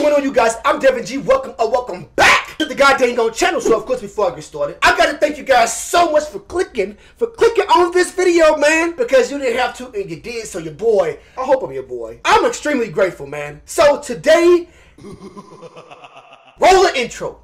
going on, you guys? I'm Devin G. Welcome or welcome back to the goddamn on channel. So, of course, before I get started, I gotta thank you guys so much for clicking, for clicking on this video, man. Because you didn't have to, and you did. So, your boy, I hope I'm your boy. I'm extremely grateful, man. So today, roll the intro.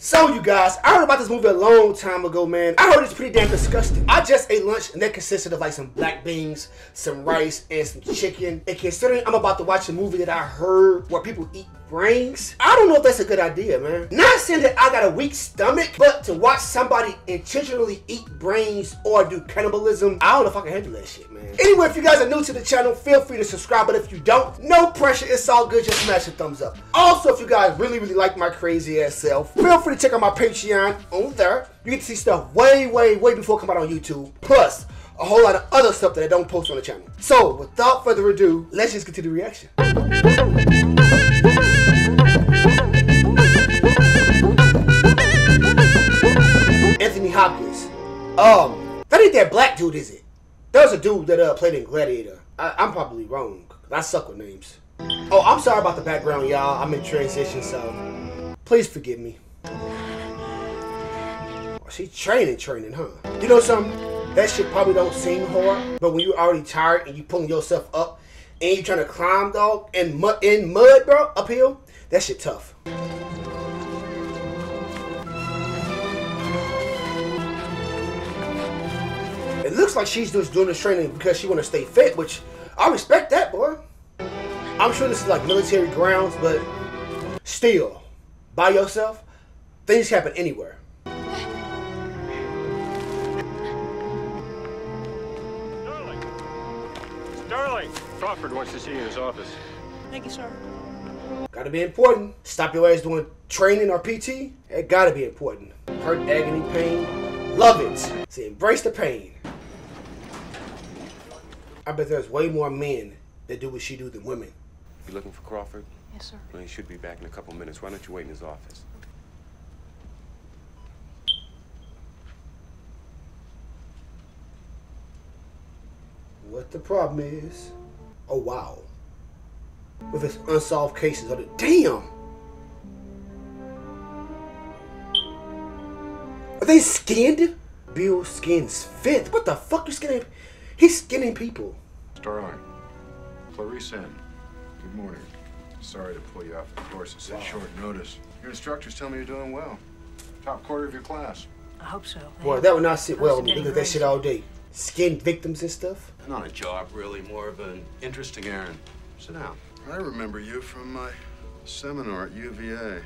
So, you guys, I heard about this movie a long time ago, man. I heard it's pretty damn disgusting. I just ate lunch, and that consisted of like some black beans, some rice, and some chicken. And considering I'm about to watch a movie that I heard where people eat brains, I don't know if that's a good idea, man. Not saying that I got a weak stomach, but to watch somebody intentionally eat brains or do cannibalism, I don't know if I can handle that shit, man. Anyway, if you guys are new to the channel, feel free to subscribe. But if you don't, no pressure. It's all good. Just smash a thumbs up. Also, if you guys really, really like my crazy ass self, feel free to check out my Patreon on there. You get to see stuff way, way, way before it come out on YouTube. Plus, a whole lot of other stuff that I don't post on the channel. So, without further ado, let's just get to the reaction. Um, that ain't that black dude, is it? That was a dude that uh, played in Gladiator. I, I'm probably wrong. I suck with names. Oh, I'm sorry about the background, y'all. I'm in transition, so please forgive me. Oh, she training, training, huh? You know something? That shit probably don't seem hard, but when you're already tired and you pulling yourself up and you're trying to climb, dog, in mud, in mud, bro, uphill, that shit tough. Looks like she's just doing this training because she want to stay fit, which I respect that, boy. I'm sure this is like military grounds, but still, by yourself, things happen anywhere. Starling! Starling! Crawford wants to see you in his office. Thank you, sir. Gotta be important. Stop your ass doing training or PT. It gotta be important. Hurt, agony, pain. Love it. See, embrace the pain. I bet there's way more men that do what she do than women. You looking for Crawford? Yes, sir. Well, he should be back in a couple minutes. Why don't you wait in his office? What the problem is? Oh wow. With his unsolved cases. Of the, damn. Are they skinned? Bill skins fifth. What the fuck you skinning? He's skinning people. Starling, Clarice Ann, good morning. Sorry to pull you off the course at such short notice. Your instructors tell me you're doing well. Top quarter of your class. I hope so. Boy, that would not sit well with me. Look at that shit all day. Skin victims and stuff. Not a job, really, more of an interesting errand. Sit down. I remember you from my seminar at UVA.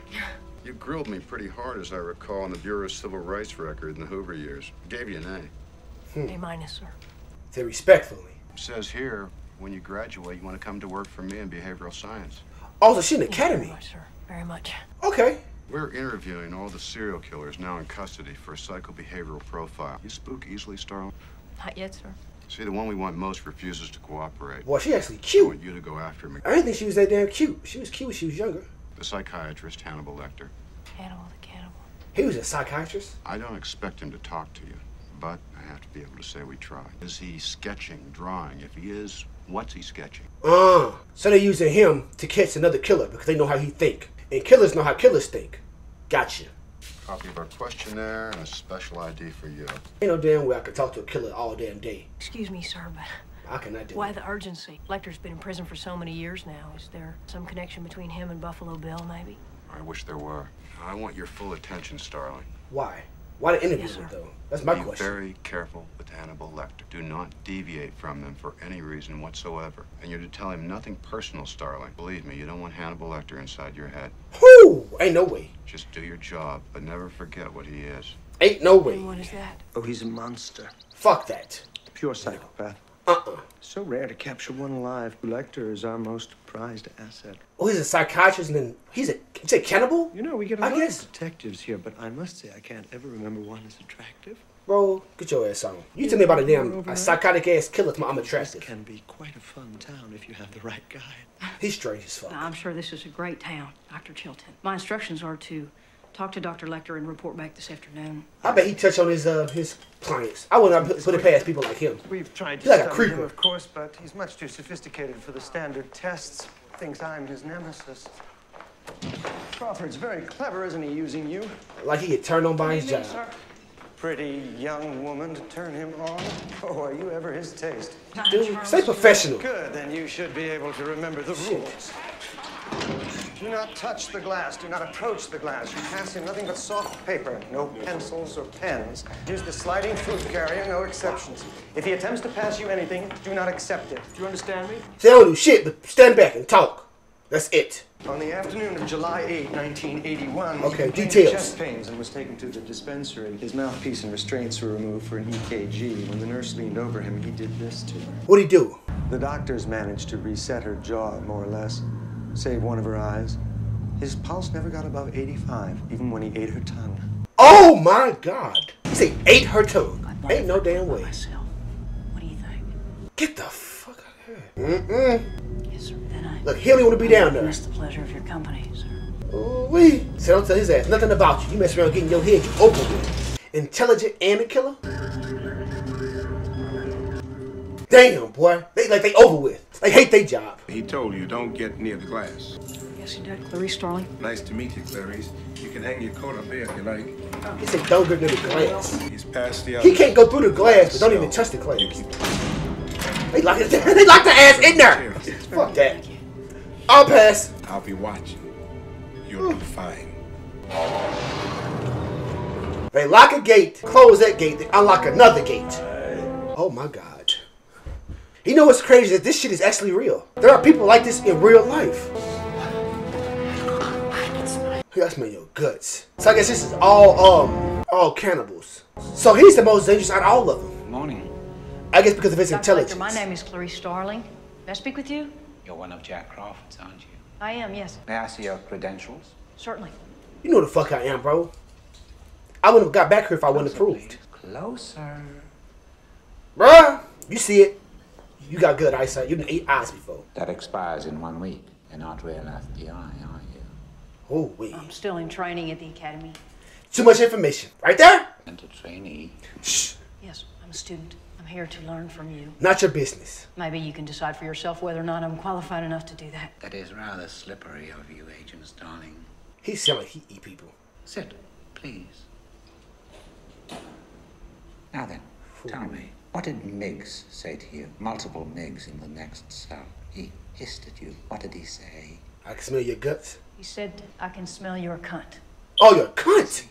You grilled me pretty hard, as I recall, on the Bureau of Civil Rights record in the Hoover years. Gave you an A. Hmm. A minus, sir. Say respectfully. It says here, when you graduate, you want to come to work for me in behavioral science. Oh, also, she in the Thank Very academy. much, sir. Very much. Okay. We're interviewing all the serial killers now in custody for a psychobehavioral profile. You spook easily, Starling? Not yet, sir. See, the one we want most refuses to cooperate. Well, she actually cute. I want you to go after me. I didn't think she was that damn cute. She was cute when she was younger. The psychiatrist, Hannibal Lecter. Hannibal the cannibal. He was a psychiatrist. I don't expect him to talk to you, but I have to be able to say we tried. Is he sketching, drawing? If he is, what's he sketching? Uh, so they're using him to catch another killer because they know how he think. And killers know how killers think. Gotcha. Copy of our questionnaire and a special ID for you. Ain't no damn way I could talk to a killer all damn day. Excuse me, sir, but How can I do why it? the urgency? Lecter's been in prison for so many years now. Is there some connection between him and Buffalo Bill, maybe? I wish there were. I want your full attention, Starling. Why? Why the interview Yes, with sir. though? That's my be question. very careful with Hannibal Lecter. Do not deviate from them for any reason whatsoever. And you're to tell him nothing personal, Starling. Believe me, you don't want Hannibal Lecter inside your head. Whoo! Ain't no way. Just do your job, but never forget what he is. Ain't no way. And what is that? Oh, he's a monster. Fuck that. Pure psychopath. Uh-uh. So rare to capture one alive. Lecter is our most prized asset. Oh, he's a psychiatrist and then he's a, you say cannibal? You know, we get a I lot guess. of detectives here, but I must say I can't ever remember one as attractive. Bro, get your ass on. You tell me about a damn a psychotic ass killer to I'm This can be quite a fun town if you have the right guy. He's strange as fuck. I'm sure this is a great town, Dr. Chilton. My instructions are to talk to Dr. Lecter and report back this afternoon. I bet he touched on his uh his clients. I wouldn't put, put it past people like him. We've tried to He's like a study him, of course, but he's much too sophisticated for the standard tests. Thinks I'm his nemesis. Crawford's very clever, isn't he, using you? Like he get turned on by his job. Pretty young woman to turn him on. Oh, are you ever his taste? Dude, stay professional. Good, then you should be able to remember the rules. Do not touch the glass. Do not approach the glass. You pass him nothing but soft paper. No pencils or pens. Use the sliding fruit carrier, no exceptions. If he attempts to pass you anything, do not accept it. Do you understand me? They don't do shit, but stand back and talk. That's it. On the afternoon of July 8, 1981, Okay, he complained details. chest pains and was taken to the dispensary. His mouthpiece and restraints were removed for an EKG. When the nurse leaned over him, he did this to her. What'd he do? The doctors managed to reset her jaw, more or less, save one of her eyes. His pulse never got above 85, even when he ate her tongue. Oh my god. He say ate her tongue. Ain't no damn way. Myself. What do you think? Get the fuck out of here. Mm-mm. Yes, sir. Then I Look, he don't want to be down there. miss the pleasure of your company, sir. Ooh wee. So don't tell his ass nothing about you. You mess around getting your head, you over with. Intelligent and a killer? Damn, boy. They like they over with. They hate their job. He told you don't get near the glass. Yes, he did. Clarice Starling. Nice to meet you, Clarice. You can hang your coat up there if you like. He said don't go near the glass. He's past the He can't go through the glass, but don't even touch the glass. They lock, his, they lock the ass in there. Fuck that. I'll pass. I'll be watching. You'll do fine. They lock a gate, close that gate, they unlock another gate. Oh my god. You know what's crazy? That this shit is actually real. There are people like this in real life. I smell your guts. So I guess this is all um all cannibals. So he's the most dangerous out of all of them. Morning. I guess because of his Dr. intelligence. Lecter, my name is Clarice Starling. May I speak with you? You're one of Jack Crawford's, aren't you? I am, yes. May I see your credentials? Certainly. You know the fuck I am, bro. I wouldn't have got back here if I wouldn't have proved. Closer. Bruh, you see it. You got good eyesight. You done eight eyes before. That expires in one week. You're not real FBI, are you? Oh, wait. I'm still in training at the academy. Too much information. Right there? And a trainee. Shh. Yes, I'm a student. I'm here to learn from you. Not your business. Maybe you can decide for yourself whether or not I'm qualified enough to do that. That is rather slippery of you, Agent Starling. He's sound like he eat people. Sit, please. Now then, tell me, what did Miggs say to you? Multiple Miggs in the next cell. He hissed at you. What did he say? I can smell your guts. He said, I can smell your cunt. Oh, your cunt.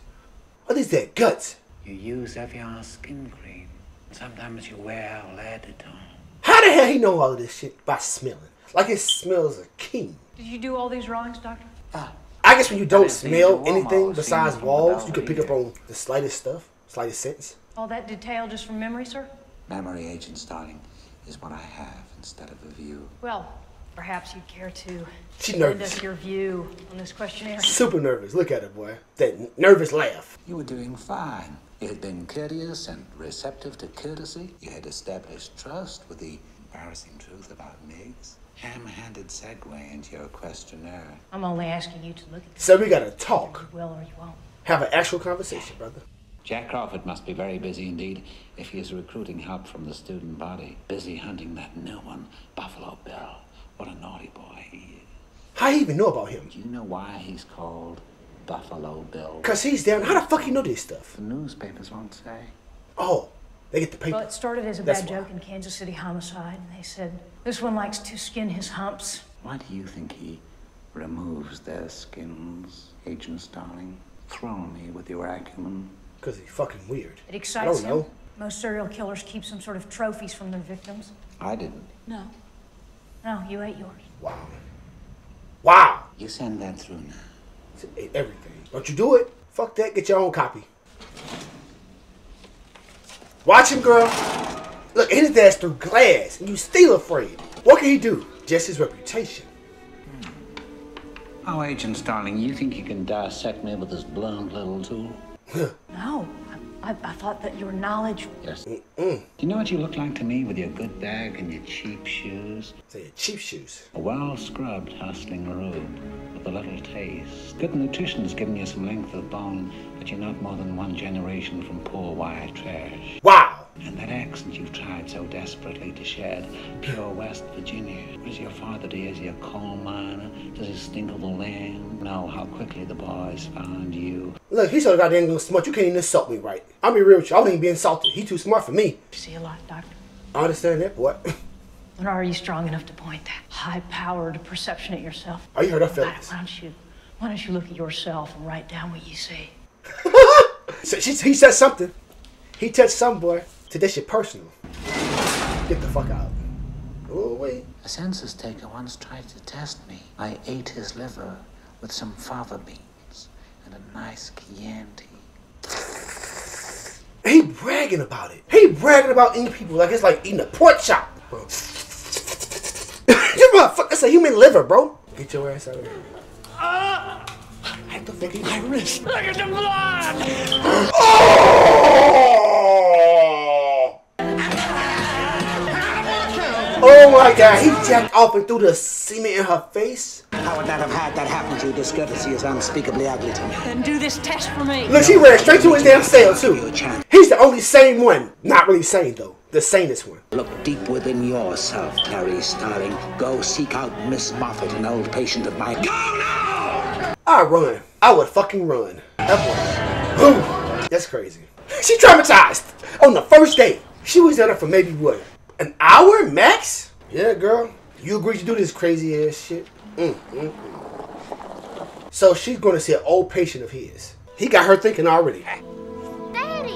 What is that guts? You use Evian skin cream. Sometimes you wear lead at home. How the hell he know all of this shit by smelling? Like it smells a king. Did you do all these drawings, Doctor? Ah. I guess when you don't smell anything besides walls, you can pick up on the slightest stuff, slightest sense. All that detail just from memory, sir? Memory, Agent Starling, is what I have instead of a view. Well, perhaps you'd care to She lend nervous. us your view on this questionnaire. Super nervous. Look at her, boy. That nervous laugh. You were doing fine. You had been courteous and receptive to courtesy. You had established trust with the embarrassing truth about Miggs. Ham-handed segue into your questionnaire. I'm only asking you to look at this. So we gotta talk. You will or you won't. Have an actual conversation, brother. Jack Crawford must be very busy indeed if he is recruiting help from the student body. Busy hunting that new one, Buffalo Bill. What a naughty boy he is. How he even know about him? Do you know why he's called Buffalo Bill? Cause he's down. How the fuck you know this stuff? The newspapers won't say. Oh, they get the paper. Well, it started as a That's bad why. joke in Kansas City homicide. and They said, this one likes to skin his humps. Why do you think he removes their skins, Agent Starling? Throw me with your acumen. Cause he's fucking weird. It I excites don't him. know. Most serial killers keep some sort of trophies from their victims. I didn't. No. No, you ate yours. Wow. Wow. You send that through now. Ate everything. Don't you do it? Fuck that. Get your own copy. Watch him, girl. Look, hit his ass through glass, and you still afraid. What can he do? Just his reputation. Hmm. Oh, Agent Starling, you think you can dissect me with this blunt little tool? No. I, I, I thought that your knowledge. Yes. Do you know what you look like to me with your good bag and your cheap shoes? Say cheap shoes. A well scrubbed, hustling road. A with a little taste. Good nutrition's given you some length of bone, but you're not more than one generation from poor white trash. Wow. And that accent you've tried so desperately to shed, pure West Virginia. Is your father dear? Is he a coal miner? Does he stink of the land? Know how quickly the boys found you. Look, he's so goddamn good smart. You can't even insult me, right? I'll be real with you. I wouldn't even be insulted. He too smart for me. You see a lot, Doctor. I understand that, boy. But are you strong enough to point that high-powered perception at yourself? Are you hurt our Why, feelings? why don't you, why don't you look at yourself and write down what you see? So she, he said something. He touched some boy. To that shit personal. Get the fuck out. Oh wait. A census taker once tried to test me. I ate his liver with some fava beans and a nice Chianti. He bragging about it. He bragging about eating people like it's like eating a pork chop. you motherfucker, that's a human liver, bro. Get your ass out of here. Ah! What the fuck is my wrist? Look at the blood! Oh! Oh my god, he jacked off and threw the semen in her face. How would that have had that happen to you? Discourtesy is unspeakably ugly to me. Then do this test for me. Look, she ran straight to his damn cell too. He's the only sane one. Not really sane though. The sanest one. Look deep within yourself, Clarice Starling. Go seek out Miss Moffat, an old patient of mine. Go now! I run. I would fucking run. That boy. Boom. That's crazy. She traumatized on the first date. She was there for maybe what? An hour max? Yeah, girl. You agreed to do this crazy ass shit. Mm, mm, mm. So she's going to see an old patient of his. He got her thinking already. Daddy!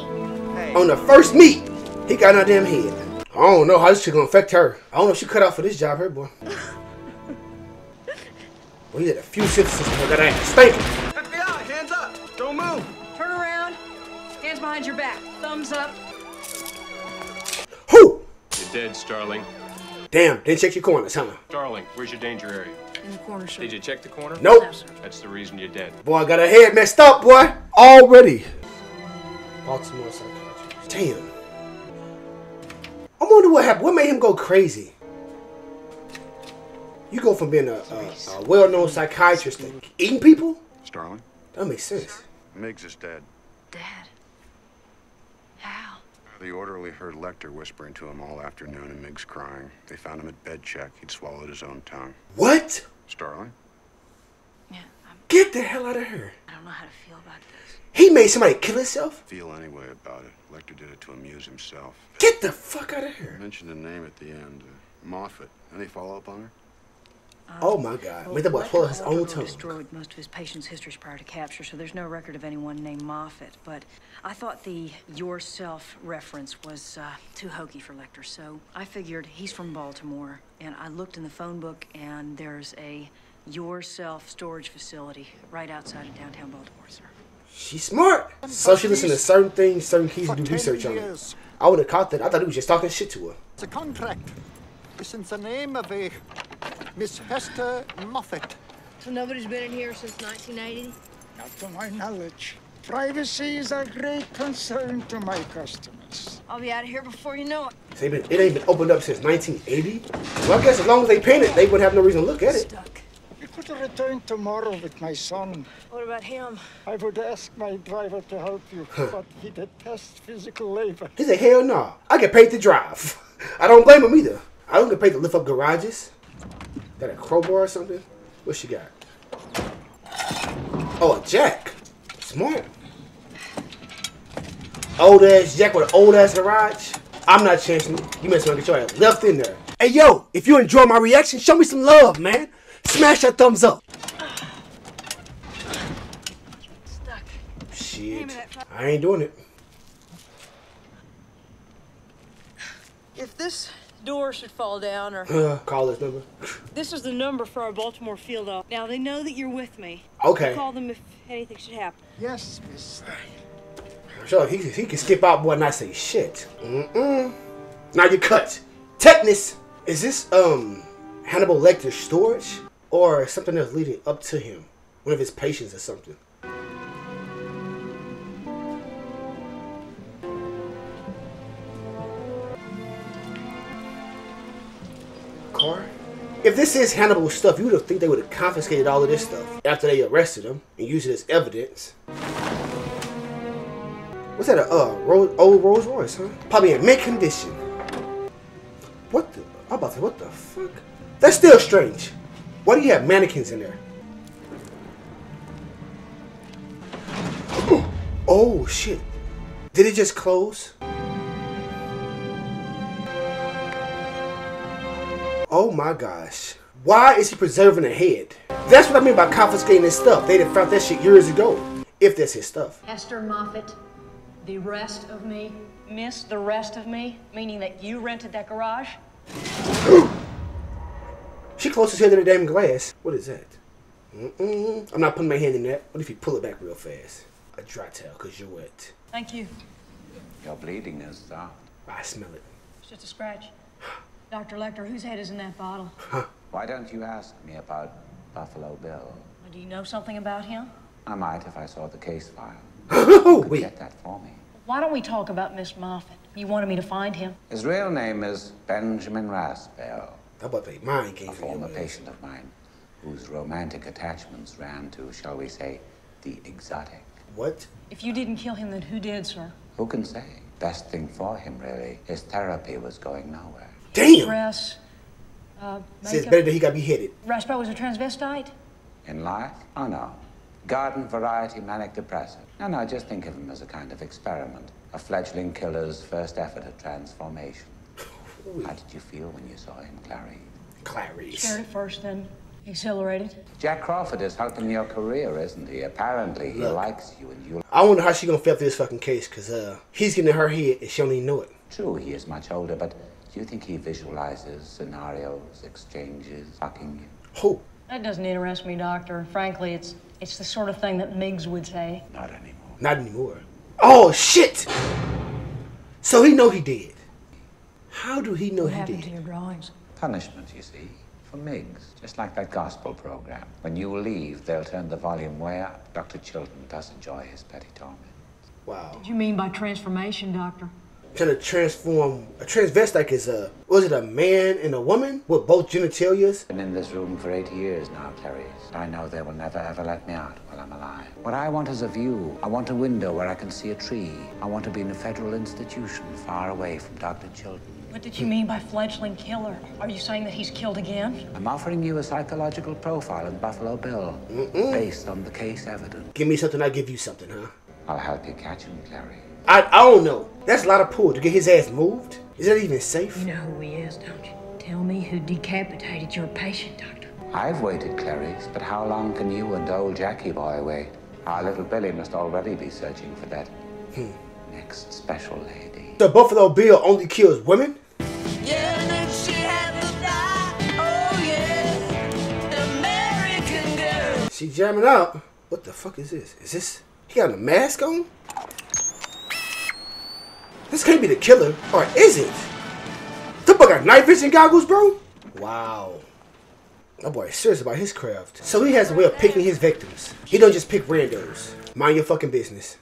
On the first meet, he got in her damn head. I don't know how this shit gonna affect her. I don't know if she cut out for this job, her boy. Well, he had a few citizens that got ass stinking. FBI, hands up! Don't move! Turn around. Hands behind your back. Thumbs up. Who? You're dead, Starling. Damn, didn't check your corners, huh? Starling, where's your danger area? In the corner, sir. Did you check the corner? Nope. That's the reason you're dead. Boy, I got a head messed up, boy. Already. Baltimore psychiatrist. Damn. I wonder what happened. What made him go crazy? You go from being a, a, a well-known psychiatrist to eating people? Starling? That makes sense. Miggs is dead. Dad. How? The orderly heard Lecter whispering to him all afternoon and Miggs crying. They found him at bed check. He'd swallowed his own tongue. What? Starling? Yeah. Get the hell out of here. I don't know how to feel about this. He made somebody kill himself? Feel anyway about it. Lecter did it to amuse himself. Get the fuck out of here. Mentioned a name at the end. Uh, Moffat. Any follow up on her? Oh my god. Made that boy swallow his own tongue. destroyed most of his patients' histories prior to capture, so there's no record of anyone named Moffat. But I thought the yourself reference was uh, too hokey for Lecter, so I figured he's from Baltimore. And I looked in the phone book, and there's a yourself storage facility right outside of downtown Baltimore, sir. She's smart. So she listened to certain things, certain keys, and do research on it. I would have caught that. I thought he was just talking shit to her. It's a contract. It's in the name of a Miss Hester Moffat. So nobody's been in here since 1980? Not to my knowledge. Privacy is a great concern to my customers. I'll be out of here before you know it. So it, been, it ain't been opened up since 1980. Well, I guess as long as they paint it, they would have no reason to look at it. We could return tomorrow with my son. What about him? I would ask my driver to help you, but he detests physical labor. He said, hell no. I get paid to drive. I don't blame him either. I don't get paid to lift up garages. Got a crowbar or something? What she got? Oh, a jack. Smart. Old ass jack with an old ass garage. I'm not chancing it. You must want to get your ass left in there. Hey yo, if you enjoy my reaction, show me some love, man. Smash that thumbs up. Shit. I ain't doing it. If this door should fall down, or Uh, call this number. this is the number for our Baltimore field office. Now they know that you're with me. Okay. Call them if anything should happen. Yes, miss. Sure he, he can skip out boy and not say shit. Mm-mm. Now you cut. Tetanus. Is this um Hannibal Lecter's storage or something that's leading up to him? One of his patients or something. Car? If this is Hannibal's stuff, you would have think they would have confiscated all of this stuff after they arrested him and used it as evidence. What's that? A uh, Ro- old Rolls Royce, huh? Probably in mint condition. What the? I'm about to. What the fuck? That's still strange. Why do you have mannequins in there? Oh shit! Did it just close? Oh my gosh. Why is he preserving a head? That's what I mean by confiscating his stuff. They'd have found that shit years ago. If that's his stuff. Esther Moffat, the rest of me. Miss the rest of me? Meaning that you rented that garage? She closed his head to the damn glass. What is that? Mm-mm. I'm not putting my hand in that. What if you pull it back real fast? A dry towel, because you're wet. Thank you. Your bleeding has stopped. I smell it. It's just a scratch. Dr. Lecter, whose head is in that bottle? Why don't you ask me about Buffalo Bill? Do you know something about him? I might if I saw the case file. oh, Could get that for me. Why don't we talk about Miss Moffat? You wanted me to find him. His real name is Benjamin Raspail. How about they mind games? A former patient of mine whose romantic attachments ran to, shall we say, the exotic. What? If you didn't kill him, then who did, sir? Who can say? Best thing for him, really. His therapy was going nowhere. Damn! Dress, uh, Says better than he got beheaded. Raspail was a transvestite? In life? Oh, no. Garden variety manic depressive. No, no, just think of him as a kind of experiment. A fledgling killer's first effort at transformation. How did you feel when you saw him, Clarice? Clarice. Scared at first, then exhilarated. Jack Crawford is helping your career, isn't he? Apparently, he Look. likes you and you. I wonder how she's gonna feel through this fucking case, cause uh, he's getting in her head and she don't even know it. True, he is much older, but do you think he visualizes scenarios, exchanges, fucking you? Who? That doesn't interest me, Doctor. Frankly, it's it's the sort of thing that Miggs would say. Not anymore. Not anymore. Oh shit! So he know he did. How do he know What he happened did? to your drawings? Punishment, you see, for Miggs. Just like that gospel program. When you leave, they'll turn the volume way up. Dr. Chilton does enjoy his petty torment. Wow. What do you mean by transformation, Doctor? Trying to transform a transvestite is a was it a man and a woman with both genitalias? Been in this room for 80 years now, Clarice. I know they will never ever let me out while I'm alive. What I want is a view. I want a window where I can see a tree. I want to be in a federal institution far away from Dr. Chilton. What did you mean by fledgling killer? Are you saying that he's killed again? I'm offering you a psychological profile in Buffalo Bill based on the case evidence. Give me something, I give you something, huh? I'll help you catch him, Clarice. I I don't know. That's a lot of pull to get his ass moved. Is that even safe? You know who he is, don't you? Tell me who decapitated your patient, Doctor. I've waited, Clarice, but how long can you and old Jackie boy wait? Our little Billy must already be searching for that Hmm. next special lady. The Buffalo Bill only kills women? She jamming out. What the fuck is this? Is this he got a mask on? This can't be the killer, or is it? The boy got night vision goggles, bro. Wow. That boy is serious about his craft. So he has a way of picking his victims. He don't just pick randos. Mind your fucking business.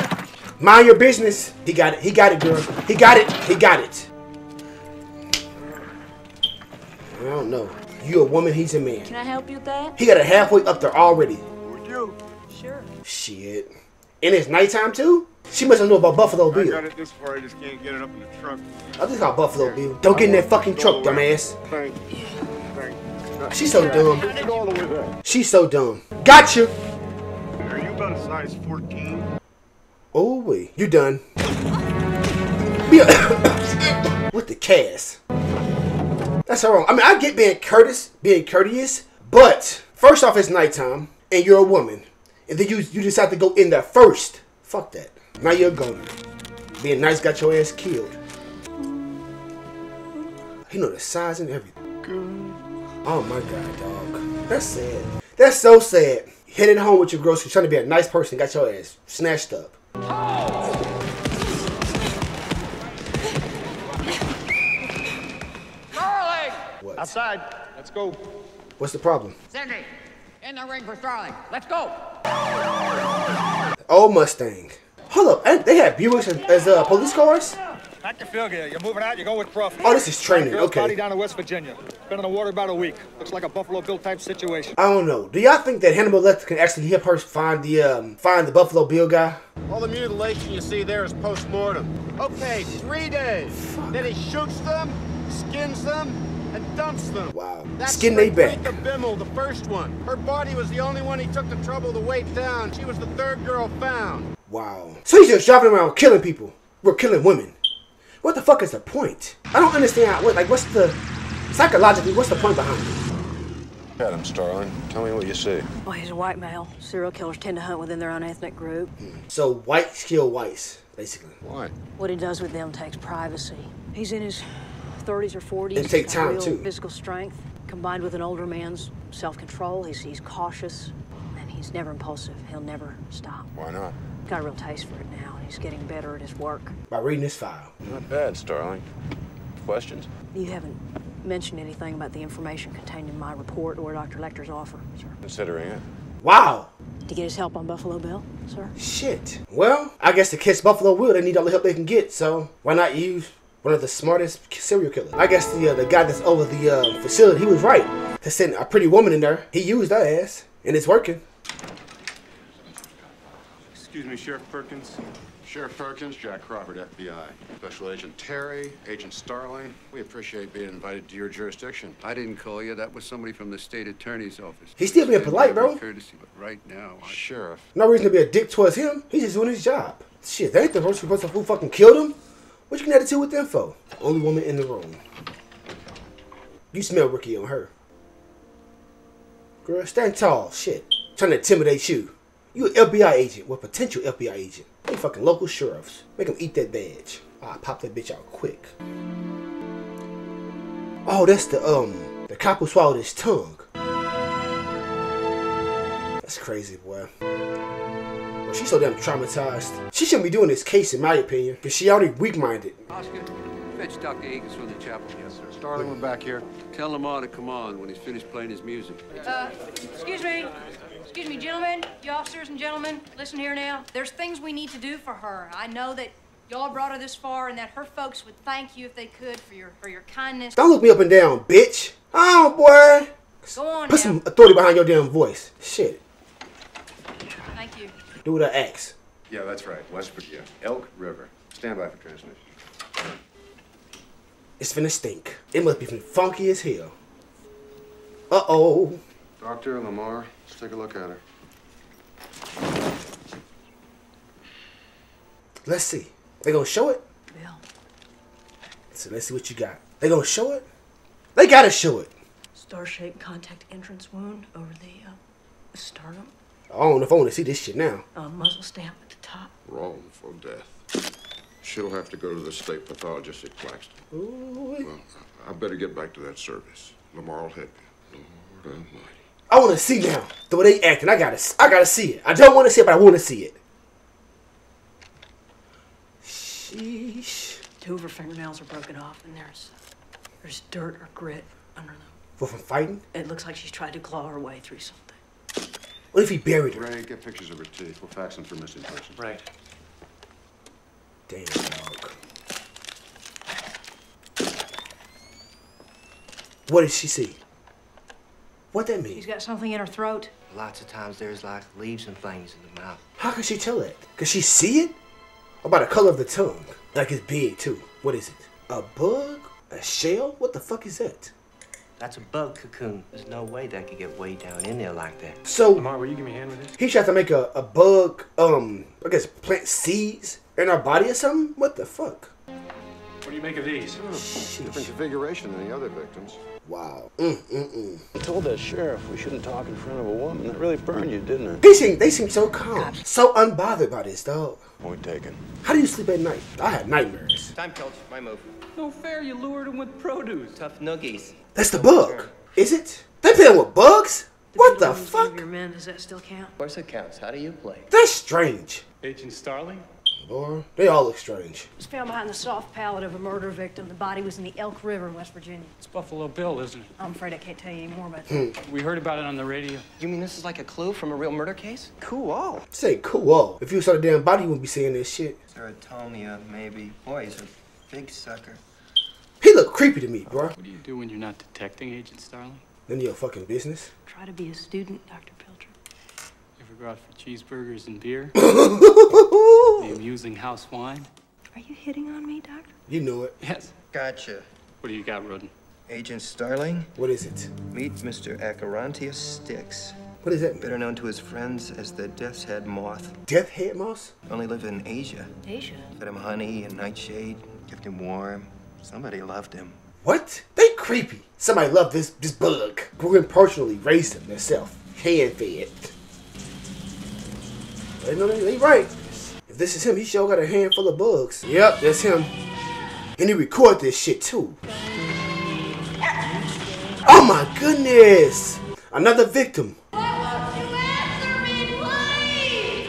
Mind your business. He got it. He got it, girl. He got it. He got it. I don't know. You a woman, he's a man. Can I help you with that? He got it halfway up there already. Would you? Sure. Shit. And it's nighttime too? She must know about Buffalo Bill. I got it this far, I just can't get it up in the trunk. I just got Buffalo Bill. Don't get in that fucking truck, dumbass. Thank you. Thank you. She's so dumb. Get all the way there. She's so dumb. Gotcha. Are you about a size 14? Oh wait, you done. With the cast. That's all wrong. I mean, I get being courteous, being courteous, but first off, it's nighttime, and you're a woman, and then you you decide to go in there first. Fuck that. Now you're gone. Being nice got your ass killed. He know the size and everything. Oh my god, dog. That's sad. That's so sad. Heading home with your groceries, trying to be a nice person, got your ass snatched up. Starling! What? Outside. Let's go. What's the problem? Cindy, in the ring for Starling. Let's go. Old Mustang. Hold up, ain't- they had Buicks as, as uh, police cars? Pack your field gear. You're moving out, you go with Crawford. Oh, this is training, Girl's okay. Body down in West Virginia. Been in the water about a week. Looks like a Buffalo Bill type situation. I don't know. Do y'all think that Hannibal Lecter can actually help her find the um find the Buffalo Bill guy? All the mutilation you see there is post-mortem. Okay, three days. Then he shoots them, skins them, and dumps them. Wow. That's Skin they back. Frederica Bimmel, the first one. Her body was the only one he took the trouble to weight down. She was the third girl found. Wow. So he's just driving around killing people. We're killing women. What the fuck is the point? I don't understand. How, what, like, what's the psychologically? What's the point behind it? Adam Starling, tell me what you see. Well, he's a white male. Serial killers tend to hunt within their own ethnic group. Hmm. So whites kill whites, basically. Why? What he does with them takes privacy. He's in his 30s or 40s. It take time, real too. Physical strength combined with an older man's self-control. He's, he's cautious and he's never impulsive. He'll never stop. Why not? Got a real taste for it now, and he's getting better at his work. By reading this file. Not bad, Starling. Questions? You haven't mentioned anything about the information contained in my report or Dr. Lecter's offer, sir. Considering it. Wow. To get his help on Buffalo Bill, sir? Shit. Well, I guess to catch Buffalo Will, they need all the help they can get. So why not use one of the smartest serial killers? I guess the uh, the guy that's over the uh, facility, he was right to send a pretty woman in there. He used her ass, and it's working. Excuse me, Sheriff Perkins. Sheriff Perkins, Jack Crawford, FBI. Special Agent Terry, Agent Starling, we appreciate being invited to your jurisdiction. I didn't call you. That was somebody from the state attorney's office. He's still being polite, bro. Courtesy, but right now, I... Sheriff. No reason to be a dick towards him. He's just doing his job. Shit, they ain't the person supposed to who fucking killed him. What you can add to with for? Only woman in the room. You smell rookie on her. Girl, stand tall. Shit. Trying to intimidate you. You an FBI agent. Well, potential FBI agent. They fucking local sheriffs. Make them eat that badge. I'll pop that bitch out quick. Oh, that's the, um, the cop who swallowed his tongue. That's crazy, boy. Well, she's so damn traumatized. She shouldn't be doing this case, in my opinion, because she already weak-minded. Oscar, fetch Dr. Akins from the chapel. Yes, sir. Starling, we're back here. Tell Lamar to come on when he's finished playing his music. Uh, excuse me. Excuse me, gentlemen, you officers and gentlemen, listen here now. There's things we need to do for her. I know that y'all brought her this far and that her folks would thank you if they could for your for your kindness. Don't look me up and down, bitch. Oh, boy. Go on Put now. some authority behind your damn voice. Shit. Thank you. Do what I ask. Yeah, that's right. West Virginia. Elk River. Stand by for transmission. It's finna stink. It must be finna funky as hell. Uh-oh. Doctor Lamar, let's take a look at her. Let's see. They gonna show it? Bill. So let's see what you got. They gonna show it? They gotta show it. Star-shaped contact entrance wound over the uh, sternum. I don't know if I wanna see this shit now. A muzzle stamp at the top. Wrong for death. She'll have to go to the state pathologist at Claxton. Ooh. Well, I better get back to that service. Lamar will help you. Lord Almighty. I wanna see now. The way they acting, I gotta I gotta see it. I don't wanna see it, but I wanna see it. Sheesh. Two of her fingernails are broken off, and there's there's dirt or grit under them. For from fighting? It looks like she's tried to claw her way through something. What if he buried her? Ray, get pictures of her teeth. We'll fax them for missing persons. Right. Damn dog. What did she see? What that mean? She's got something in her throat. Lots of times there's like leaves and things in the mouth. How can she tell that? Can she see it? Or by the color of the tongue? Like it's big too. What is it? A bug? A shell? What the fuck is that? That's a bug cocoon. There's no way that could get way down in there like that. So Lamar, will you give me a hand with this? he tried to make a, a bug, um, I guess plant seeds in our body or something? What the fuck? What do you make of these? Different configuration than the other victims. Wow. Mm, mm, mm. I told that sheriff we shouldn't talk in front of a woman. That really burned you, didn't it? They seem they seem so calm, so unbothered by this dog. Point taken. How do you sleep at night? I had nightmares. Time, coach. My move. No fair, you lured him with produce. Tough noogies. That's the bug. Is it? They playing with bugs? What the fuck? of your men, does that still count? Of course it counts. How do you play? That's strange. Agent Starling? Boy, they all look strange. It was found behind the soft palate of a murder victim. The body was in the Elk River in West Virginia. It's Buffalo Bill, isn't it? I'm afraid I can't tell you any more about Hmm. We heard about it on the radio. You mean this is like a clue from a real murder case? Cool. Say cool. If you saw the damn body, you wouldn't be saying this shit. Serotonia, maybe. Boy, he's a Big sucker. He look creepy to me, bro. What do you do when you're not detecting Agent Starling? None of your fucking business. Try to be a student, Dr. Pilcher. You ever go out for cheeseburgers and beer? the amusing house wine? Are you hitting on me, Doctor? You knew it. Yes. Gotcha. What do you got, Roden? Agent Starling, What is it? meet Mr. Acherontia Styx. What is that? Better known to his friends as the Death's Head Moth. Death head moss? Only live in Asia. Asia? Fed him honey and nightshade, kept him warm. Somebody loved him. What? They creepy. Somebody loved this this bug. Him personally, raised him themselves. Hand fed. They know they, they right. If this is him, he sure got a handful of bugs. Yep, that's him. And he record this shit too. Oh my goodness! Another victim.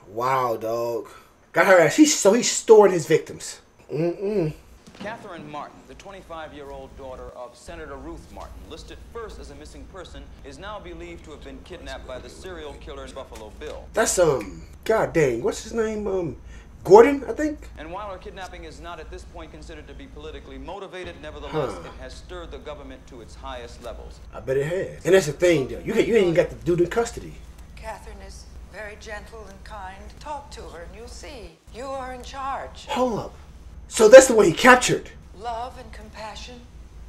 Wow, dog. Got her ass. He's so he's storing his victims. Mm-mm. Catherine Martin, the 25-year-old daughter of Senator Ruth Martin, listed first as a missing person, is now believed to have been kidnapped by the serial killer Buffalo Bill. That's um. God dang. What's his name? Um, Gordon, I think. And while her kidnapping is not at this point considered to be politically motivated, nevertheless, Huh. it has stirred the government to its highest levels. I bet it has. And that's the thing, though. You you ain't even got the dude in custody. Catherine is very gentle and kind. Talk to her and you'll see. You are in charge. Hold up. So that's the one he captured. Love and compassion.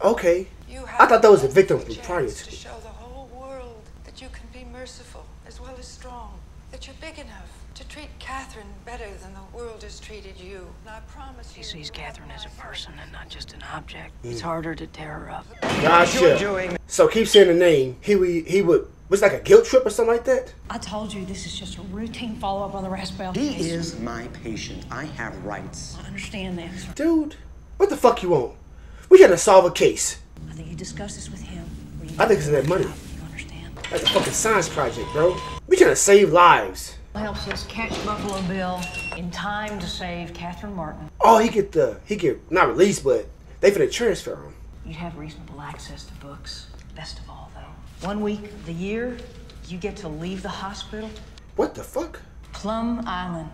Okay. You I thought that was a victim from prior to. to show the whole world that you can be merciful as well as strong. That you're big enough to treat Catherine better than the world has treated you. And I promise He you. sees Catherine as a person and not just an object. Mm. It's harder to tear her up. Gotcha. So keep saying the name. He would he would was it like a guilt trip or something like that. I told you this is just a routine follow-up on the Raspail He case. is my patient. I have rights. I understand that, sir. Dude, what the fuck you want? We gotta solve a case. I think you discussed this with him. I think it's that money. You understand? That's a fucking science project, bro. We trying to save lives. Helps us catch Buffalo Bill in time to save Catherine Martin. Oh, he get the he get not released, but they finna transfer him. You'd have reasonable access to books. Best of all, though, one week of the year, you get to leave the hospital. What the fuck? Plum Island.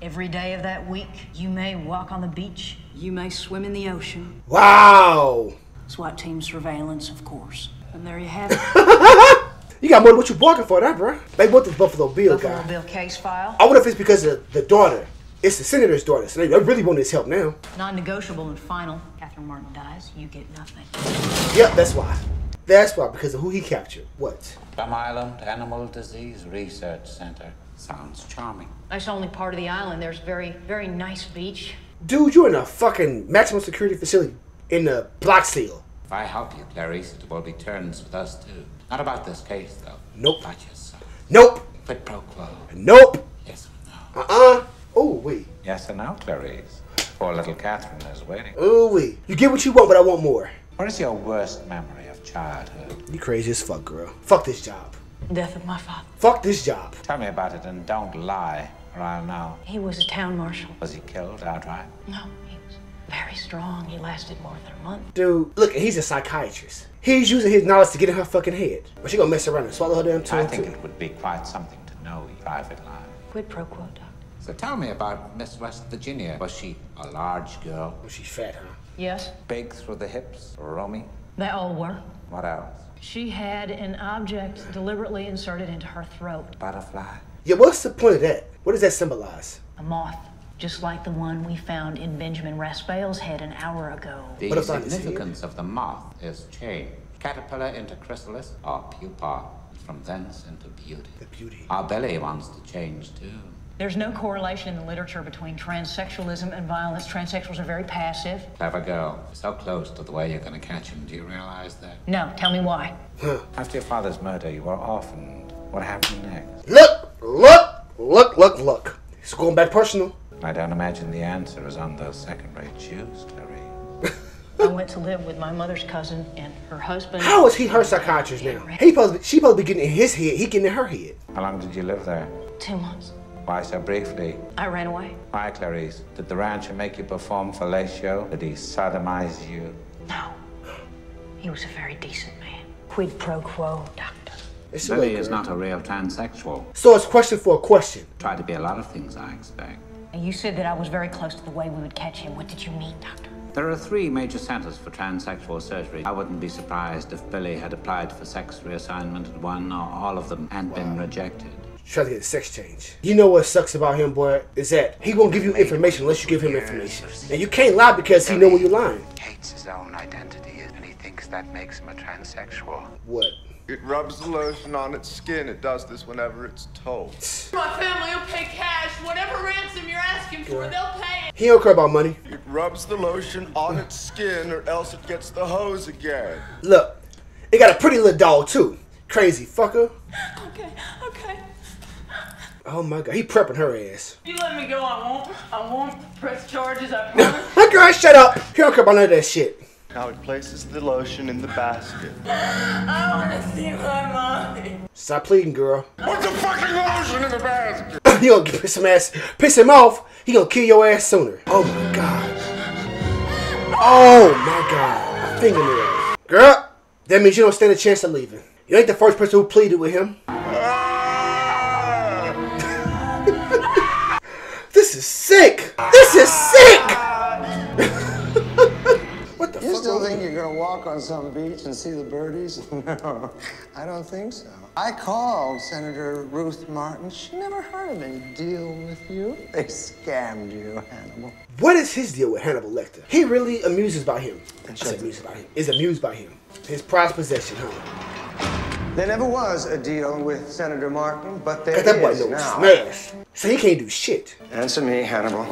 Every day of that week, you may walk on the beach. You may swim in the ocean. Wow. SWAT team surveillance, of course. And there you have it. You got more than what you bargained for, that, bro. They want this Buffalo Bill Buffalo guy. Bill case file. I wonder if it's because of the daughter. It's the senator's daughter, so they they really want his help now. Non-negotiable and final. Catherine Martin dies. You get nothing. Yep, that's why. That's why, because of who he captured. What? Plum Island Animal Disease Research Center. Sounds charming. That's only part of the island. There's a very, very nice beach. Dude, you're in a fucking maximum security facility in the block seal. If I help you, Clarice, it will be turns with us too. Not about this case, though. Nope. Not yourself. Nope. Quid pro quo. Nope. Yes or no. Uh-uh. Oh, wait. Yes or no, Clarice? Poor little Catherine is waiting. Oh, wait. You get what you want, but I want more. What is your worst memory of childhood? You crazy as fuck, girl. Fuck this job. Death of my father. Fuck this job. Tell me about it and don't lie, or I'll know. He was a town marshal. Was he killed outright? No, he was very strong. He lasted more than a month. Dude, look, he's a psychiatrist. He's using his knowledge to get in her fucking head. But she gonna mess around and swallow her damn I think too. it would be quite something to know your private life. Quid pro quo, Doctor. So tell me about Miss West Virginia. Was she a large girl? Was she fat, huh? Yes, Big through the hips, roomy? They all were. What else? She had an object deliberately inserted into her throat. Butterfly? Yeah, what's the point of that? What does that symbolize? A moth, just like the one we found in Benjamin Raspail's head an hour ago. The What if I can see it? significance of the moth is change. Caterpillar into chrysalis or pupa, from thence into beauty. The beauty. Our Billy wants to change too. There's no correlation in the literature between transsexualism and violence. Transsexuals are very passive. Clever girl. So close to the way you're going to catch him. Do you realize that? No, tell me why. After your father's murder, you were orphaned. What happened next? Look, look, look, look, look. It's going back personal. I don't imagine the answer is on those second-rate shoes, Clarice. I went to live with my mother's cousin and her husband. How is he her psychiatrist now? He supposed to be, she supposed to be getting in his head. He getting in her head. How long did you live there? Two months. Why so briefly? I ran away. Why, Clarice? Did the rancher make you perform fellatio? Did he sodomize you? No. He was a very decent man. Quid pro quo, doctor. It's a Lily is not a real transsexual. So it's question for a question. Try to be a lot of things, I expect. And you said that I was very close to the way we would catch him. What did you mean, doctor? There are three major centers for transsexual surgery. I wouldn't be surprised if Billy had applied for sex reassignment at one or all of them and been rejected. Try to get a sex change. You know what sucks about him, boy, is that he won't give you information unless you give him information. And you can't lie because he know when you're lying. Hates his own identity, and he thinks that makes him a transsexual. What? It rubs the lotion on its skin. It does this whenever it's told. My family will pay cash. Whatever ransom you're asking for, they'll pay it. He don't care about money. It rubs the lotion on its skin or else it gets the hose again. Look, it got a pretty little doll too. Crazy fucker. Okay, okay. Oh my god, he prepping her ass. You let me go, I won't. I won't press charges, I promise. My girl, shut up. You don't care about none of that shit. Now it places the lotion in the basket. I want to see my mommy. Stop pleading, girl. Put the fucking lotion in the basket! he gonna piss him ass, piss him off. He gonna kill your ass sooner. Oh my god. Oh my god. My fingernail. Girl, that means you don't stand a chance of leaving. You ain't the first person who pleaded with him. Uh, this is sick. This is sick. what the You fuck? You still think you're gonna walk on some beach and see the birdies? No, I don't think so. I called Senator Ruth Martin. She never heard of any deal with you. They scammed you, Hannibal. What is his deal with Hannibal Lecter? He really amuses by him. I said amused by him. Is amused by him. His prized possession, huh? There never was a deal with Senator Martin, but there that boy is now. smash. So he can't do shit. Answer me, Hannibal.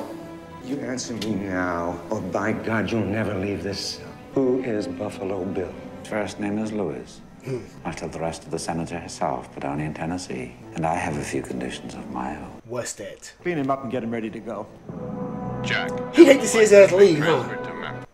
You answer me now, or by God, you'll never leave this cell. Who is Buffalo Bill? First name is Louis. Hmm. Much tell the rest of the senator herself, but only in Tennessee. And I have a few conditions of my own. What's that? Clean him up and get him ready to go. Jack. He hate to see his ass leave, huh?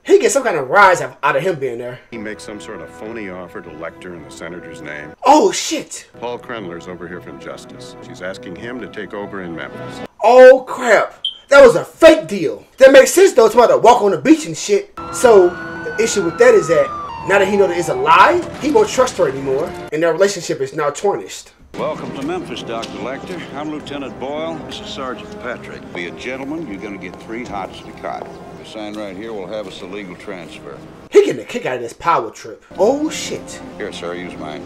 Transferred to Memphis. He get some kind of rise out out of him being there. He makes some sort of phony offer to Lecter in the senator's name. Oh shit! Paul Krendler's over here from Justice. She's asking him to take over in Memphis. Oh crap! That was a fake deal. That makes sense though. It's about to walk on the beach and shit. So the issue with that is that now that he know that it's a lie, he won't trust her anymore, and their relationship is now tarnished. Welcome to Memphis, Dr. Lecter. I'm Lieutenant Boyle. This is Sergeant Patrick. Be a gentleman, you're going to get three hots to cot. The sign right here will have us a legal transfer. He getting a kick out of this power trip. Oh shit! Here, sir, use mine.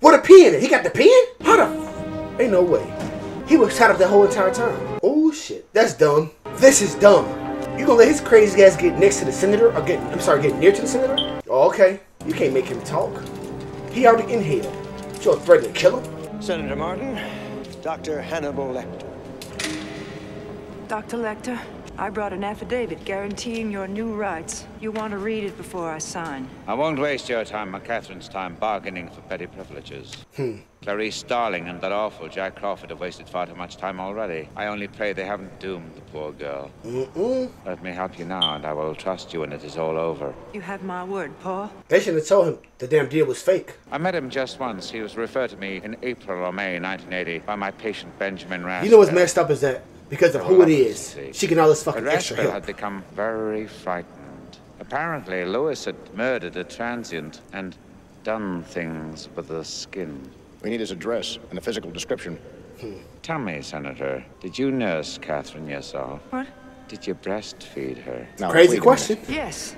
What a pen? He got the pen? How the? F- Ain't no way. He was tied up the whole entire time. Oh shit! That's dumb. This is dumb. You gonna let his crazy ass get next to the senator or get? I'm sorry, get near to the senator? Oh, okay. You can't make him talk. He already inhaled. You gonna threaten to kill him? Senator Martin, Dr. Hannibal Lecter. Dr. Lecter, I brought an affidavit guaranteeing your new rights. You want to read it before I sign. I won't waste your time or Catherine's time bargaining for petty privileges. Hmm. Clarice Starling and that awful Jack Crawford have wasted far too much time already. I only pray they haven't doomed the poor girl. Mm-mm. Let me help you now, and I will trust you when it is all over. You have my word, Paul. They should have told him the damn deal was fake. I met him just once. He was referred to me in April or May 1980 by my patient Benjamin Raspail. You know what's messed up is that because of oh, who it is, she can all this But fucking extra Raspail help. had become very frightened. Apparently, Louis had murdered a transient and done things with the skin. We need his address and a physical description. Hmm. Tell me, Senator, did you nurse Catherine yourself? What? Did you breastfeed her? Now, Crazy wait a question. Yes,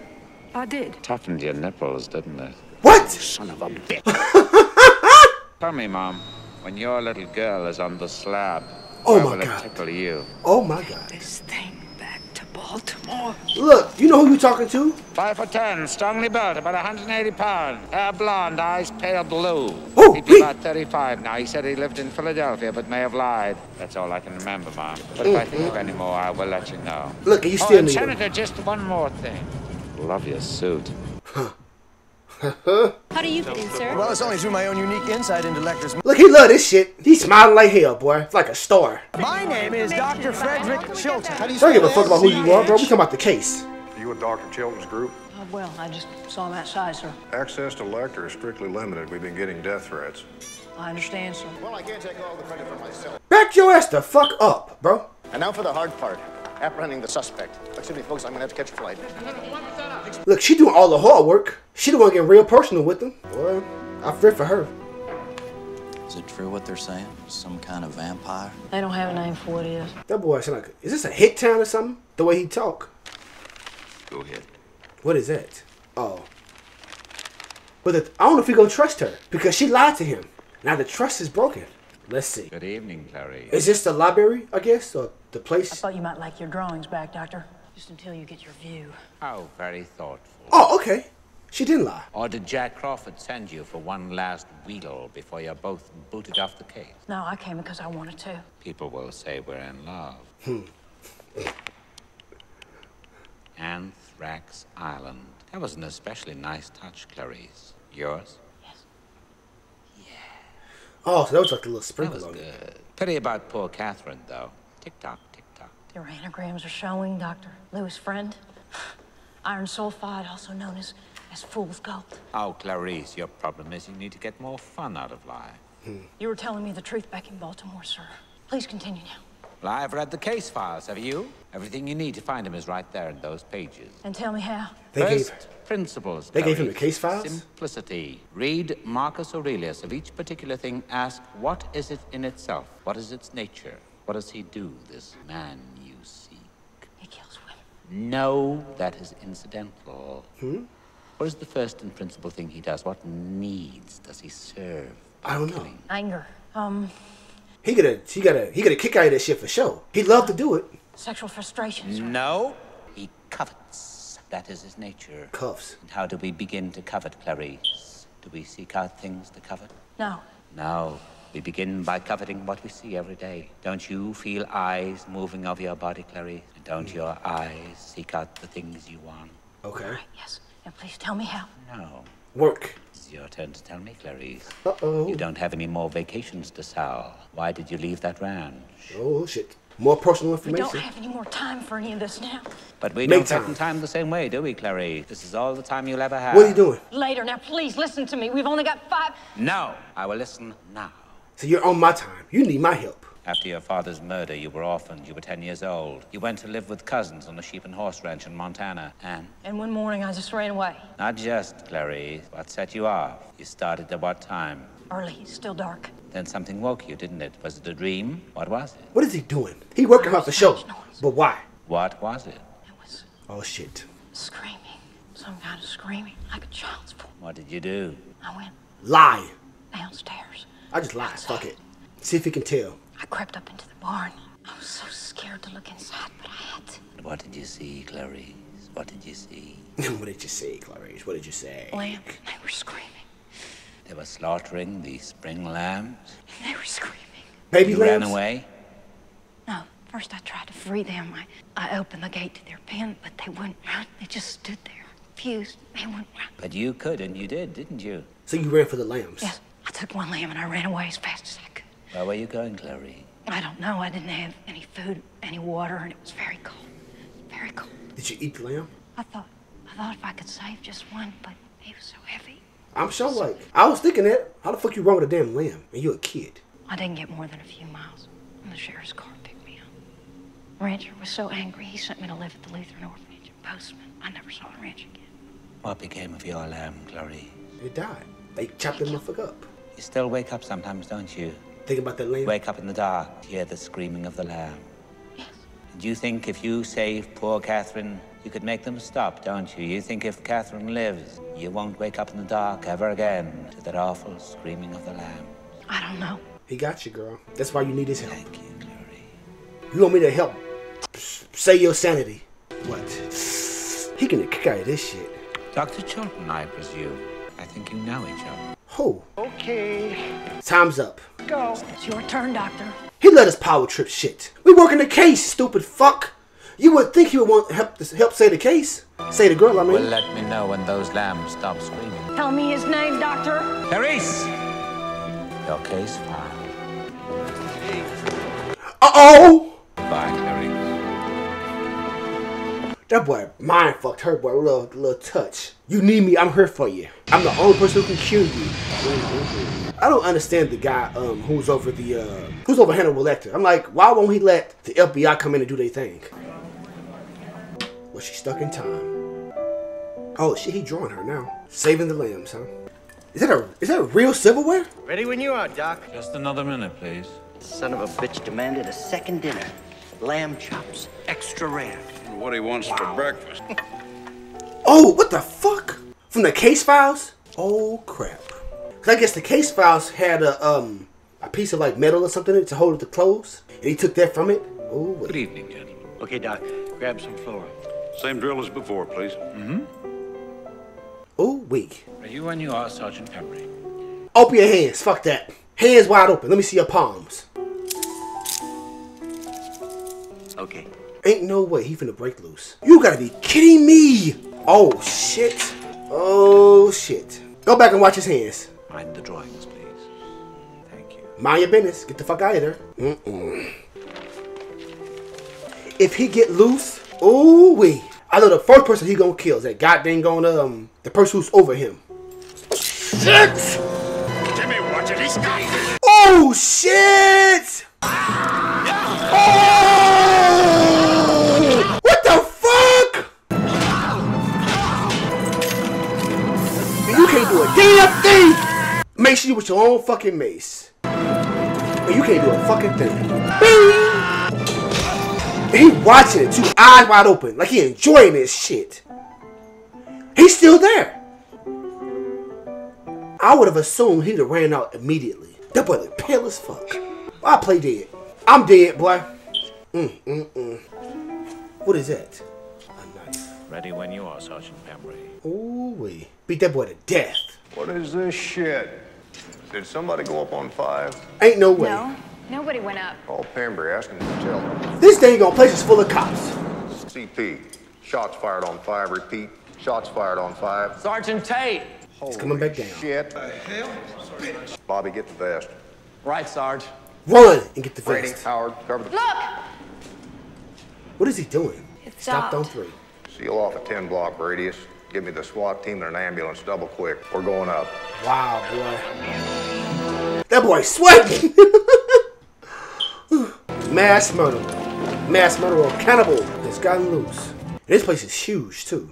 I did. Toughened your nipples, didn't it? What? Son of a bitch. Tell me, Mom, when your little girl is on the slab, Oh my God. it you? Oh my god. This thing back to Baltimore. Look, you know who you're talking to? Five for ten, strongly built, about 180 pounds. Hair blonde, eyes pale blue. Oh, He'd be about 35 now. He said he lived in Philadelphia, but may have lied. That's all I can remember, Mom. But if I mm-hmm. think of any more, I will let you know. Look, you oh, still and need. Senator, just one more thing. Love your suit. How do you fit in, sir? Well, it's only through my own unique insight into Lecter's. Look, he love this shit. He's smiling like hell, boy. It's like a star. My name is Dr. Frederick Chilton. How do you Don't give a fuck about who you are, bro. We talking about the case. Are you with Dr. Chilton's group? Uh, well, I just saw him outside, sir. Access to Lecter is strictly limited. We've been getting death threats. I understand, sir. Well, I can't take all the credit for myself. Back your ass the fuck up, bro. And now for the hard part. Apprehending the suspect. Excuse me, folks, I'm gonna have to catch a flight. Look, she doing all the hard work. She the one getting real personal with them. Boy, I fear for her. Is it true what they're saying? Some kind of vampire? They don't have a name for what it is. That boy sound like, is this a hit town or something? The way he talk. Go ahead. What is that? Oh. But the, I don't know if we gonna trust her because she lied to him. Now the trust is broken. Let's see. Good evening, Clarice. Is this the library, I guess, or the place? I thought you might like your drawings back, Doctor. Just until you get your view. How very thoughtful. Oh, okay. She didn't lie. Or did Jack Crawford send you for one last wheedle before you're both booted off the case? No, I came because I wanted to. People will say we're in love. Hmm. Anthrax Island. That was an especially nice touch, Clarice. Yours? Oh, so that was like a little sprinkle That on was it. good. Pity about poor Catherine, though. Tick tock, tick tock. Your anagrams are showing, Doctor. Louis Friend. Iron sulfide, also known as, as fool's gold. Oh, Clarice, your problem is you need to get more fun out of life. Hmm. You were telling me the truth back in Baltimore, sir. Please continue now. Well, I've read the case files, have you? Everything you need to find him is right there in those pages. And tell me how. They gave- First, principles. They gave him Clarice. the case files? Simplicity. Read Marcus Aurelius. Of each particular thing, ask, what is it in itself? What is its nature? What does he do, this man you seek? He kills women. No, that is incidental. Hmm? What is the first and principal thing he does? What needs does he serve? I don't know. Anger. Um, He get a he got a he got a kick out of that shit for sure. He'd love to do it. sexual frustrations. No, he covets. That is his nature. Cuffs. And how do we begin to covet, Clarice? Do we seek out things to covet? No. No. We begin by coveting what we see every day. Don't you feel eyes moving over your body, Clarice? And don't your eyes seek out the things you want? Okay. Yes. And please tell me how. No. Work. It's your turn to tell me, Clarice. Uh-oh. You don't have any more vacations to sell. Why did you leave that ranch? Oh shit. More personal information. We don't have any more time for any of this now. But we Make don't time. reckon time the same way, do we, Clary? This is all the time you'll ever have. What are you doing? Later. Now, please listen to me. We've only got five. No. I will listen now. So you're on my time. You need my help. After your father's murder, you were orphaned. You were 10 years old. You went to live with cousins on a sheep and horse ranch in Montana. And And one morning, I just ran away. not just, Clary. What set you off? You started at what time? Early. Still dark. Then something woke you, didn't it? Was it a dream? What was it? What is he doing? He working hard for show. But why? What was it? It was. Oh shit. Screaming. Some kind of screaming. Like a child's voice. What did you do? I went Lie. downstairs. I just lie. Fuck it. See if he can tell. I crept up into the barn. I was so scared to look inside, but I had to. What did you see, Clarice? What did you see? what did you see, Clarice? What did you say? Lamb. They were screaming. They were slaughtering the spring lambs. They were screaming. Baby you lambs? ran away. No, first I tried to free them. I, I opened the gate to their pen, but they wouldn't run. They just stood there, confused. They wouldn't run. But you could, and you did, didn't you? So you ran for the lambs? Yes, I took one lamb and I ran away as fast as I could. Where were you going, Clarice? I don't know. I didn't have any food, any water, and it was very cold. Very cold. Did you eat the lamb? I thought, I thought if I could save just one, but he was so heavy. I'm sure like I was thinking that. How the fuck you run with a damn lamb? And you a kid. I didn't get more than a few miles, and the sheriff's car picked me up. Rancher was so angry, he sent me to live at the Lutheran orphanage in Bozeman. I never saw the ranch again. What became of your lamb, Clarice? It died. They chopped that motherfucker up. You still wake up sometimes, don't you? Think about that lamb. Wake up in the dark, hear the screaming of the lamb. Yes. Do you think if you save poor Catherine, you could make them stop, don't you? You think if Catherine lives, you won't wake up in the dark ever again to that awful screaming of the lamb. I don't know. He got you, girl. That's why you need his help. Thank you, Clarice. You want me to help s- save your sanity? What? He can kick out of this shit. Dr. Chilton, I presume. I think you know each other. Who? Okay. Time's up. Go. It's your turn, Doctor. He let us power trip shit. We working the case, stupid fuck. You would think he would want help help say the case. Say the girl, I mean. Well, let me know when those lambs stop screaming. Tell me his name, Doctor. Clarice! Your case filed. Uh-oh! Bye, Clarice. That boy mind fucked her boy. A little, little touch. You need me, I'm here for you. I'm the only person who can cure you. I don't understand the guy um, who's over the uh, who's over Hannibal Lecter. I'm like, why won't he let the FBI come in and do their thing? Was she stuck in time? Oh shit, he drawing her now. Saving the lambs, huh? Is that a is that a real silverware? Ready when you are, Doc. Just another minute, please. Son of a bitch demanded a second dinner. Lamb chops, extra rare. What he wants for breakfast. Oh, what the fuck? From the case files? Oh crap. 'Cause I guess the case files had a um a piece of like metal or something in it to hold the clothes, and he took that from it. Oh, Good evening, gentlemen. Okay, Doc. Grab some floor. Same drill as before, please. Mm-hmm. oh, weak. Are you when you are, Sergeant Pembry. Open your hands. Fuck that. Hands wide open. Let me see your palms. Okay. Ain't no way he finna break loose. You gotta be kidding me. Oh shit. Oh shit. Go back and watch his hands. Mind the drawings, please. Thank you. Mind your business. Get the fuck out of there. Mm-mm. If he get loose, ooh wee. I know the first person he gonna kill is that goddamn gonna um the person who's over him. Shit! Jimmy, watch it. He's got it. Oh shit! Oh! What the fuck? You can't do a damn thing. Make sure you with your own fucking mace. And you can't do a fucking thing. Bing! And he watching it too, eyes wide open, like he enjoying this shit. He's still there. I would have assumed he'd have ran out immediately. That boy look pale as fuck. I play dead. I'm dead, boy. Mm, mm, mm. What is that? Ready when you are, Sergeant Pembry. Ooh wee. Beat that boy to death. What is this shit? Did somebody go up on five? Ain't no way. No, nobody went up. Call Pembry, ask him to tell. This dang on place is full of cops. CP, shots fired on five. Repeat, shots fired on five. Sergeant Tate. He's coming back down. Shit. The hell? Bobby, get the vest. Right, Sarge. Run and get the Brady, vest. Howard, cover the. Look! What is he doing? It Stopped stopped. on three. Seal off a 10 block radius. Give me the SWAT team and an ambulance double quick. We're going up. Wow, boy. That boy sweating. Mass murder. Mass murderer cannibal has gotten loose. And this place is huge too.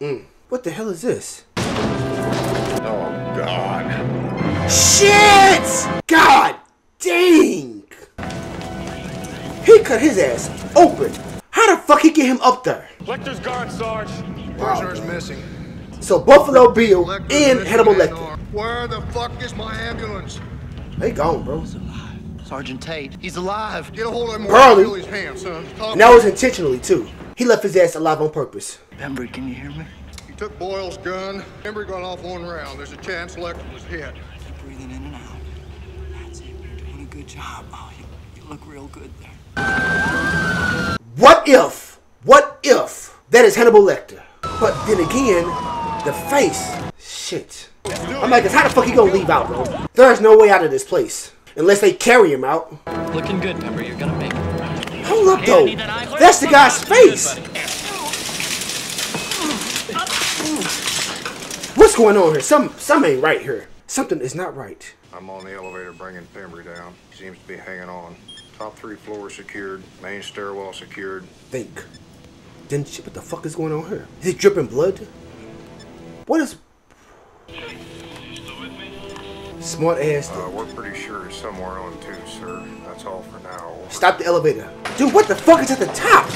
Mm. What the hell is this? Oh, God. Shit! God dang! He cut his ass open. How the fuck he get him up there? Lecter's guard, Sarge. Prisoner's missing. So Buffalo Bill and Hannibal Lecter. Where the fuck is my ambulance? They gone, bro. He's alive. Sergeant Tate, he's alive. Get a hold of him. Burley. Feel his hand, son. Talk And that was intentionally too. He left his ass alive on purpose. Pembry, can you hear me? He took Boyle's gun. Pembry got off one round. There's a chance Lecter was hit. Keep Breathing in and out. That's it. You're doing a good job. Oh, you, you look real good there. What if? What if that is Hannibal Lecter? But then again, the face. Shit. I'm like, how the fuck he gonna leave out, bro? There's no way out of this place unless they carry him out. Looking good, Pembry. You're gonna make it. Hold up, though. That's the guy's face. What's going on here? Some, some ain't right here. Something is not right. I'm on the elevator bringing Pembry down. Seems to be hanging on. Top three floors secured. Main stairwell secured. Think. Then shit, what the fuck is going on here? Is he dripping blood? What is? Smart ass. Uh, we're pretty sure he's somewhere on two, sir. That's all for now. Stop the elevator. Dude, what the fuck is at the top?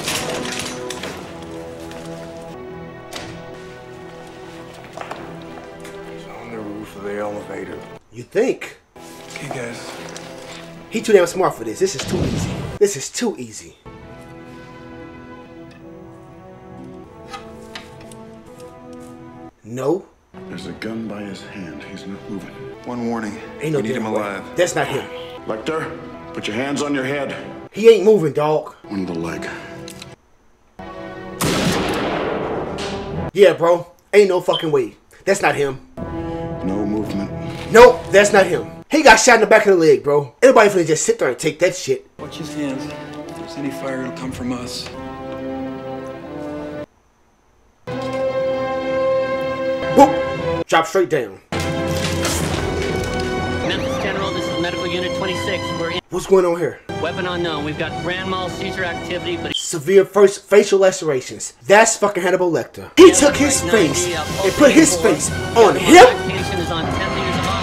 He's on the roof of the elevator. You think? Okay, guys. He too damn smart for this. This is too easy. This is too easy. No. There's a gun by his hand. He's not moving. One warning. Ain't no we need damn him way. alive. That's not him. Lecter, put your hands on your head. He ain't moving, dog. On the leg. Yeah, bro. Ain't no fucking way. That's not him. No movement. Nope, that's not him. He got shot in the back of the leg, bro. Everybody finna just sit there and take that shit. Watch his hands. If there's any fire, it'll come from us. Boop. Drop straight down. Memphis General, this is Medical Unit 26. We're in What's going on here? weapon unknown. We've got grand mal seizure activity, but severe first facial lacerations. That's fucking Hannibal Lecter. He took his face and put his face on him.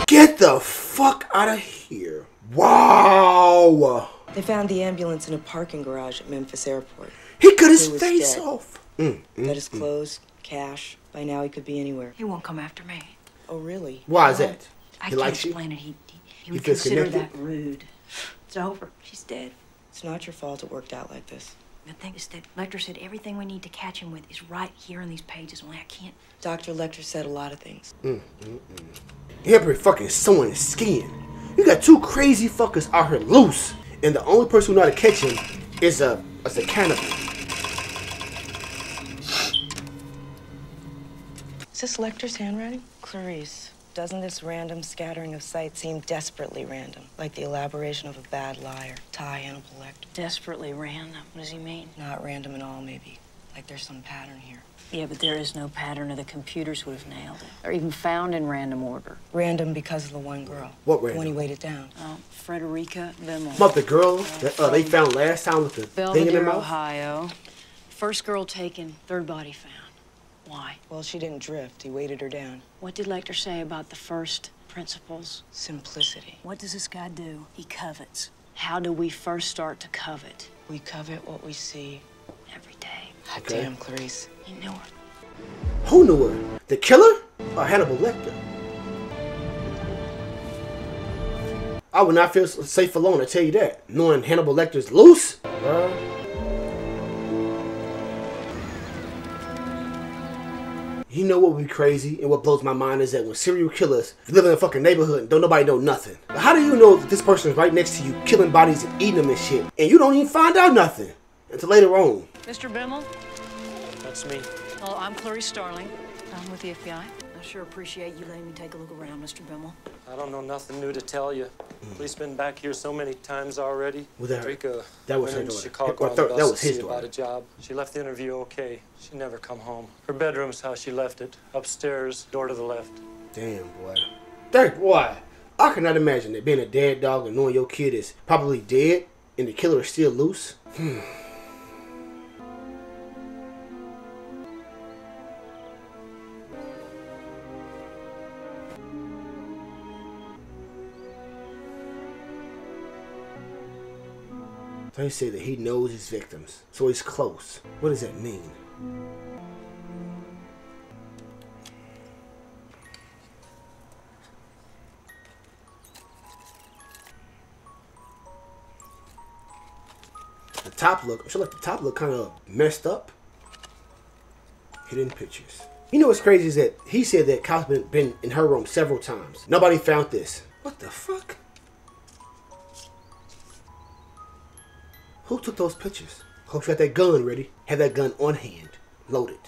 Get the fuck out of here. Wow. They found the ambulance in a parking garage at Memphis Airport. He cut his face dead. off. Mm, mm, Got his mm. clothes, cash. By now he could be anywhere. He won't come after me. Oh, really? Why is that? I He can't likes you? explain it. He, he, he He would feels consider that rude. It's over. She's dead. It's not your fault it worked out like this. The thing is that Lecter said everything we need to catch him with is right here in these pages. Only I can't. Dr. Lecter said a lot of things. Mm, mm, mm. You ever fucking someone's skin? You got two crazy fuckers out here loose, and the only person who know how to catch him is a is a cannibal. This Lecter's handwriting? Clarice, doesn't this random scattering of sight seem desperately random? Like the elaboration of a bad liar. Tie Hannibal Lecter. Desperately random. What does he mean? Not random at all, maybe. Like there's some pattern here. Yeah, but there is no pattern, or the computers would have nailed it. Or even found in random order. Random because of the one girl. What The one random? he weighted down. Oh, Frederica Bimmel. About the girl that uh, they found last time with the thing in their Belvedere, mouth. Ohio. First girl taken, third body found. Why? Well, she didn't drift. He weighted her down. What did Lecter say about the first principles? Simplicity. What does this guy do? He covets. How do we first start to covet? We covet what we see. Every day. God Okay. damn, Clarice. You knew her. Who knew her? The killer or Hannibal Lecter? I would not feel safe alone. I tell you that. Knowing Hannibal Lecter's loose. bruh. You know what would be crazy and what blows my mind is that when serial killers live in a fucking neighborhood and don't nobody know nothing. But how do you know that this person is right next to you killing bodies and eating them and shit? And you don't even find out nothing until later on. Mr. Bimmel? That's me. Well, I'm Clarice Starling. I'm with the FBI. I sure appreciate you letting me take a look around, Mr. Bimmel. I don't know nothing new to tell you. Police been back here so many times already. Was that her? Rika That was went her in daughter. Chicago Or on third- the that was to his see about a job. She left the interview okay. She never come home. Her bedroom's how she left it. Upstairs, door to the left. Damn, boy. That boy. I cannot imagine that being a dead dog and knowing your kid is probably dead and the killer is still loose. Hmm. They say that he knows his victims, so he's close. What does that mean? The top look, I feel like the top look kind of messed up. Hidden pictures. You know what's crazy is that he said that Kyle's been, been in her room several times. Nobody found this. What the fuck? Who took those pictures? Hope you got that gun ready. Have that gun on hand, loaded.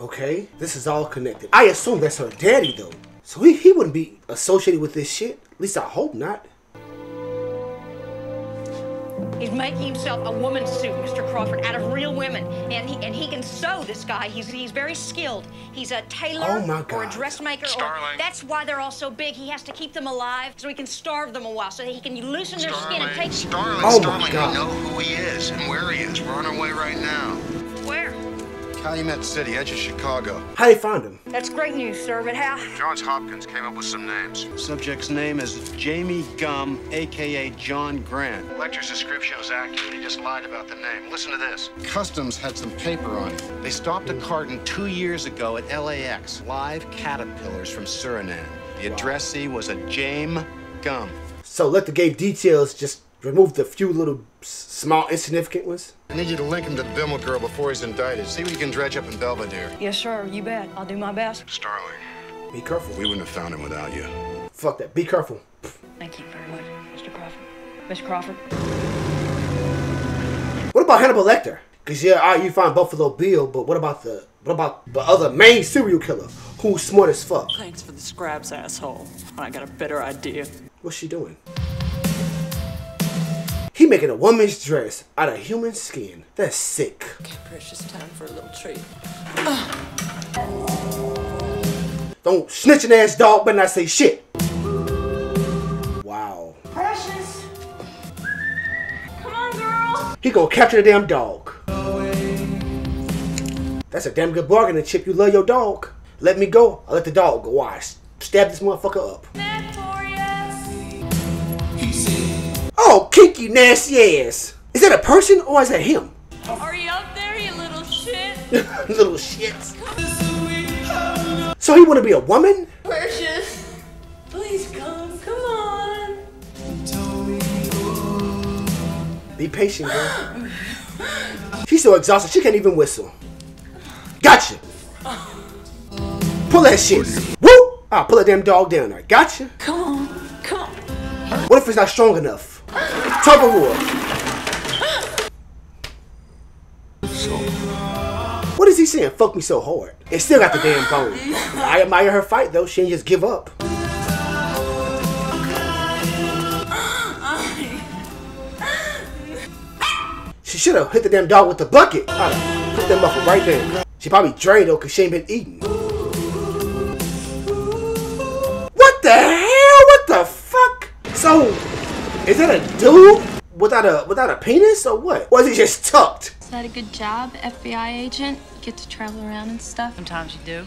Okay, this is all connected. I assume that's her daddy though. So he, he wouldn't be associated with this shit. At least I hope not. He's making himself a woman's suit, Mr. Crawford, out of real women. And he and he can sew this guy. He's he's very skilled. He's a tailor Oh, or a God. dressmaker. Or, that's why they're all so big. He has to keep them alive so he can starve them a while so that he can loosen their skin and take Starling, Oh, my Starling, God. we know who he is and where he is. We're on our way right now. Where? Calumet City, edge of Chicago. How you find him? That's great news, sir, but how? Johns Hopkins came up with some names. Subject's name is Jamie Gumb, aka John Grant. Lecter's description was accurate. He just lied about the name. Listen to this. Customs had some paper on it. They stopped a carton two years ago at LAX. Live caterpillars from Suriname. The addressee was a James Gumb. So let the gave details, just remove the few little small insignificant ones. I need you to link him to the Bimmel girl before he's indicted. See what you can dredge up in Belvedere. Yes, sir, you bet. I'll do my best. Starling, Be careful. we wouldn't have found him without you. Fuck that. Be careful. Thank you very much, Mr. Crawford. Miss Crawford. What about Hannibal Lecter? Cause yeah, all right, you find Buffalo Bill, but what about the what about the other main serial killer who's smart as fuck? Thanks for the scraps, asshole. I got a better idea. What's she doing? He making a woman's dress out of human skin. That's sick. Okay, precious time for a little treat. The Don't snitching ass dog better not say shit. Wow. Precious. Come on, girl. He gonna capture the damn dog. That's a damn good bargain, Chip. You love your dog. Let me go. I'll let the dog go. Why? Stab this motherfucker up. Oh, kinky nasty ass. Is that a person or is that him? Are you up there, you little shit? Little shit. So he wanna be a woman? Precious. Please come. Come on. Be patient, girl. She's so exhausted she can't even whistle. Gotcha. Pull that shit. Woo! I'll pull that damn dog down there. Gotcha. Come on. Come on. What if it's not strong enough? Tug of war. What is he saying? Fuck me so hard. It still got the damn bone. I admire her fight though. She didn't just give up. She should have hit the damn dog with the bucket. Put that muffle right there. She probably drained though because she ain't been eating. What the hell? What the fuck? So, is that a dude without a without a penis or what? Or is he just tucked? Is that a good job, FBI agent? You get to travel around and stuff? Sometimes you do.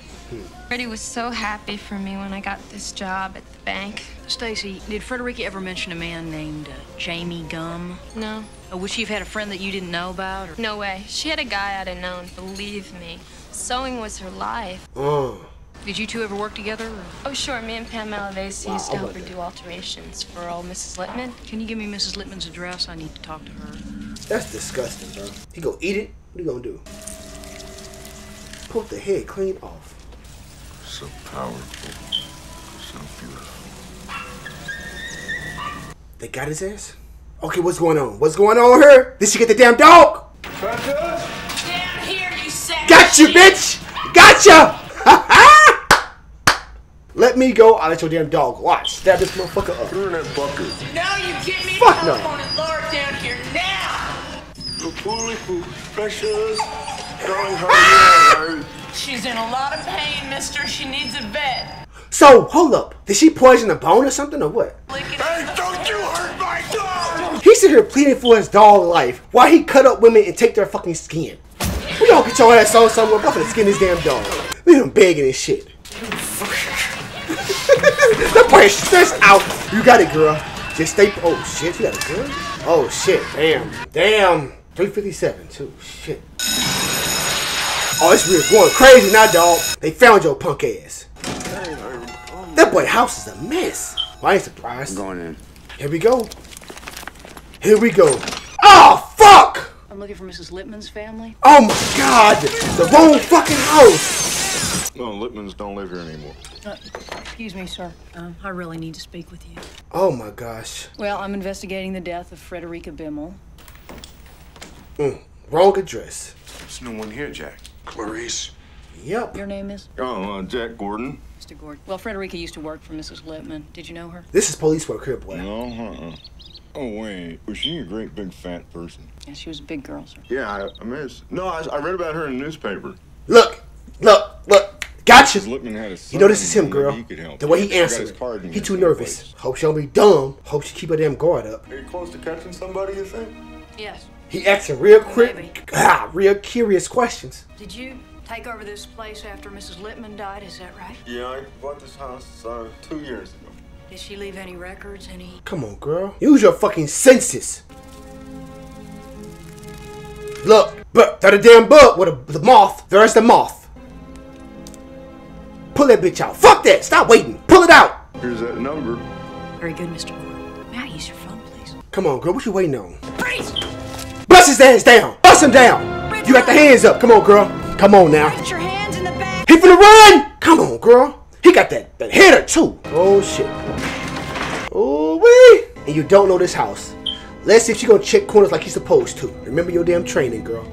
Freddie was so happy for me when I got this job at the bank. Stacy, did Frederica ever mention a man named uh, Jamie Gumb? No. Or would she have had a friend that you didn't know about? Or... No way. She had a guy I'd have known, believe me. Sewing was her life. Oh. Did you two ever work together? Or... Oh, sure. Me and Pam Malavasi Wow, used to help her do alterations for old Mrs. Lippman. Can you give me Mrs. Lippman's address? I need to talk to her. That's disgusting, bro. He gonna eat it? What are you gonna do? Pull the head clean off. So powerful. So beautiful. They got his ass? Okay, what's going on? What's going on here? Did she get the damn dog? Down here, you sack. Gotcha, bitch! Gotcha! Let me go. I'll let your damn dog watch. Stab this motherfucker up. Throw in that bucket. No, you get me Fuck the no. telephone and Laura down here now. The poorly food. Precious. Darling, how? She's in a lot of pain, mister. She needs a vet. So, hold up. Did she poison a bone or something or what? Hey, don't you hurt my dog! He's sitting here pleading for his dog life while he cut up women and take their fucking skin. We don't get your ass on somewhere. I'm gonna skin this damn dog. Look at him begging and shit. that boy is stressed out. You got it, girl. Just stay. Oh shit, you got a gun? Oh shit, damn, damn. 357 too. Shit. Oh, this really going crazy now, dog. They found your punk ass. That boy house is a mess. Well, I ain't surprised. going in. Here we go. Here we go. Oh fuck! I'm looking for Mrs. Lippman's family. Oh my god! The wrong fucking house! No, Lippmans don't live here anymore. Uh, excuse me, sir. Um, I really need to speak with you. Oh my gosh. Well, I'm investigating the death of Frederica Bimmel. Mm, wrong address. There's no one here, Jack. Clarice. Yep. Your name is? Oh, uh, Jack Gordon. Mr. Gordon. Well, Frederica used to work for Mrs. Lippman. Did you know her? This is police work here, boy. No, uh-uh. Oh, wait. Was she a great big fat person? Yeah, she was a big girl, sir. Yeah, I, I miss. No, I, I read about her in the newspaper. Look, look, look. Gotcha. Mrs. Lippman had a son. You know this is him, girl. he could help. The way he I got answered. his card in He too someplace. nervous. Hope she don't be dumb. Hope she keep her damn guard up. Are you close to catching somebody, you think? Yes. He asking real quick, ah, real curious questions. Did you take over this place after Mrs. Lippman died? Is that right? Yeah, I bought this house uh, two years ago. Did she leave any records? Any? Come on, girl. Use your fucking senses. Look, but that a damn bug with a, the moth. There's the moth. Pull that bitch out. Fuck that. Stop waiting. Pull it out. Here's that number. Very good, Mr. Gordon. May I use your phone, please? Come on, girl. What you waiting on? Freeze! Bust his ass down. Bust him down. You got the hands up. Come on, girl. Come on now. Put your hands in the back. He finna run. Come on, girl. He got that, that header too. Oh shit. Oh wee. And you don't know this house. Let's see if she gonna check corners like he's supposed to. Remember your damn training, girl.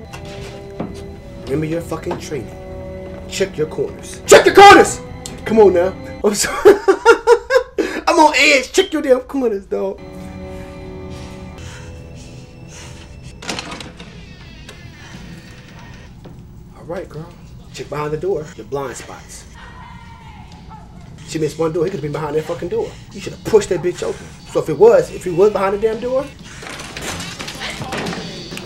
Remember your fucking training. Check your corners. Check your corners. Come on now. I'm sorry. I'm on edge. Check your damn corners, dog. All right, girl. Check behind the door. Your blind spots. She missed one door. He could have been behind that fucking door. You should have pushed that bitch open. So if it was, if he was behind the damn door,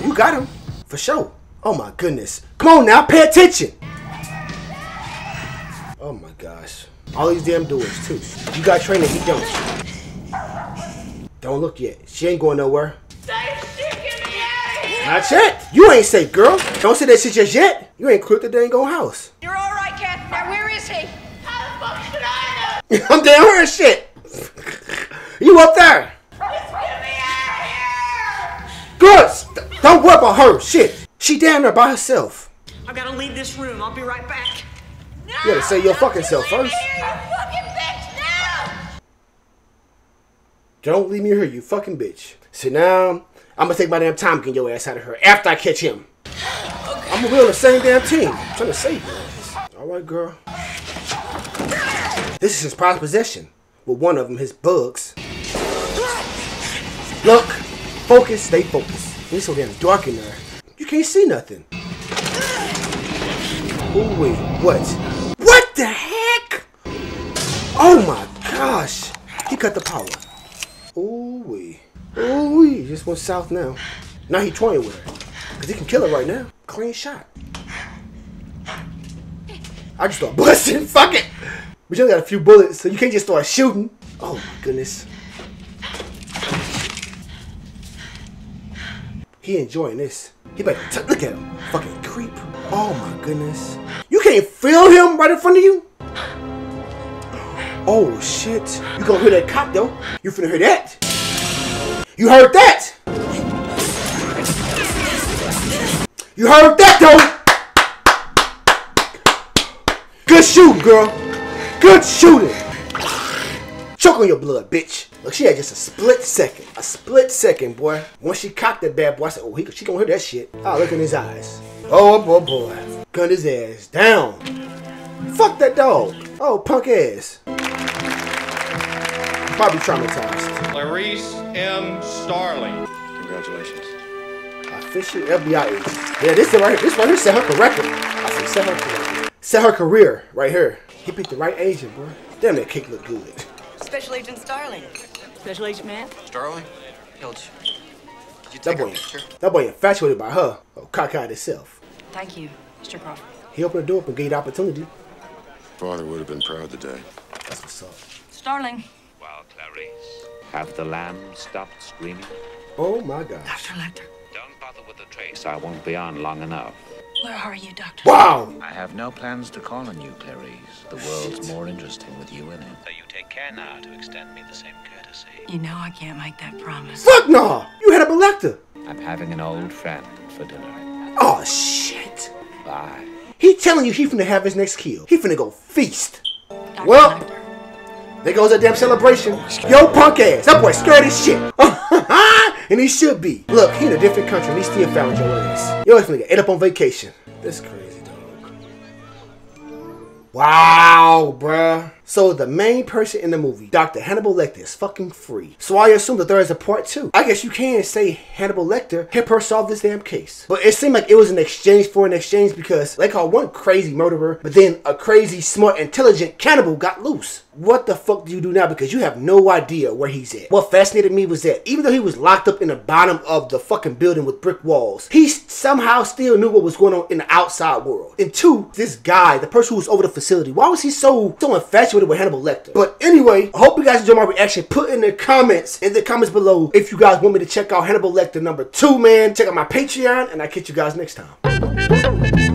you got him for sure. Oh my goodness. Come on now, pay attention. Oh my gosh. All these damn doors too. You got training, he don't. Don't look yet. She ain't going nowhere. Not yet. You ain't safe, girl. Don't say that shit just yet. You ain't cleared the dang old house. You're all right, Captain. Now, where is he? How the fuck should I know? I'm down here shit. you up there. Girls, Don't worry about her. Shit. She down there by herself. I gotta leave this room. I'll be right back. You gotta say your fucking self first. Don't leave me here, you fucking bitch. So now, I'm gonna take my damn time getting your ass out of here after I catch him. I'm gonna be on the same damn team. I'm trying to save you. Alright, girl. This is his prized possession. With one of them, his bugs. Look, focus, stay focused. It's so damn dark in there. You can't see nothing. Oh wait, what? What the heck? Oh my gosh! He cut the power. Oh wee. Oh wee. Just went south now. Now he toying with her. Cause he can kill her right now. Clean shot. I just start busting. Fuck it. But you only got a few bullets, so you can't just start shooting. Oh my goodness. He enjoying this. He better look at him. Fucking creep. Oh my goodness. You can't feel him right in front of you? Oh shit. You gonna hear that cop though? You finna hear that? You heard that? You heard that though? Good shooting, girl. Good shooting. Choke on your blood, bitch. Look, she had just a split second. A split second, boy. Once she cocked that bad boy, I said, oh, he, she gonna hear that shit. Oh, look in his eyes. Oh, boy, boy. Gunned his ass down. Fuck that dog. Oh, punk ass. Probably traumatized. Clarice M. Starling. Congratulations. Official FBI agent. Yeah, this is right here. This right here set her record. I said set her career. Set her career right here. He picked the right agent, bro. Damn, that kick look good. Special Agent Starling. Special Agent Man? Starling? Killed you. Did you That take a boy, picture? that boy infatuated by her. Oh, cockeyed himself. Thank you, Mr. Crawford. He opened the door up and gave the opportunity. Father would have been proud today. That's what's up. Starling. Well, Clarice, have the lambs stopped screaming? Oh my God. Dr. Lecter. Don't bother with the trace. I won't be on long enough. Where are you, Doctor? Wow. I have no plans to call on you, Clarice. The world's more interesting with you in it. So you take care now to extend me the same courtesy. You know I can't make that promise. Fuck no! You had a Lecter. I'm having an old friend for dinner. Oh shit. Bye. He telling you he finna have his next kill. He finna go feast. Well, there goes that damn celebration. Yo, punk ass. That boy scared as shit. and he should be. Look, he in a different country and he still found your ass. Yo, finna get ate up on vacation. That's crazy, dog. Wow, bruh. So the main person in the movie, Dr. Hannibal Lecter, is fucking free. So I assume that there is a part two. I guess you can say Hannibal Lecter helped her solve this damn case. But it seemed like it was an exchange for an exchange because they called one crazy murderer, but then a crazy, smart, intelligent cannibal got loose. What the fuck do you do now? Because you have no idea where he's at. What fascinated me was that even though he was locked up in the bottom of the fucking building with brick walls, he somehow still knew what was going on in the outside world. And two, this guy, the person who was over the facility, why was he so so infatuated with Hannibal Lecter? But anyway, I hope you guys enjoy my reaction. Put in the comments, in the comments below, if you guys want me to check out Hannibal Lecter number two, man. Check out my Patreon, and I'll catch you guys next time.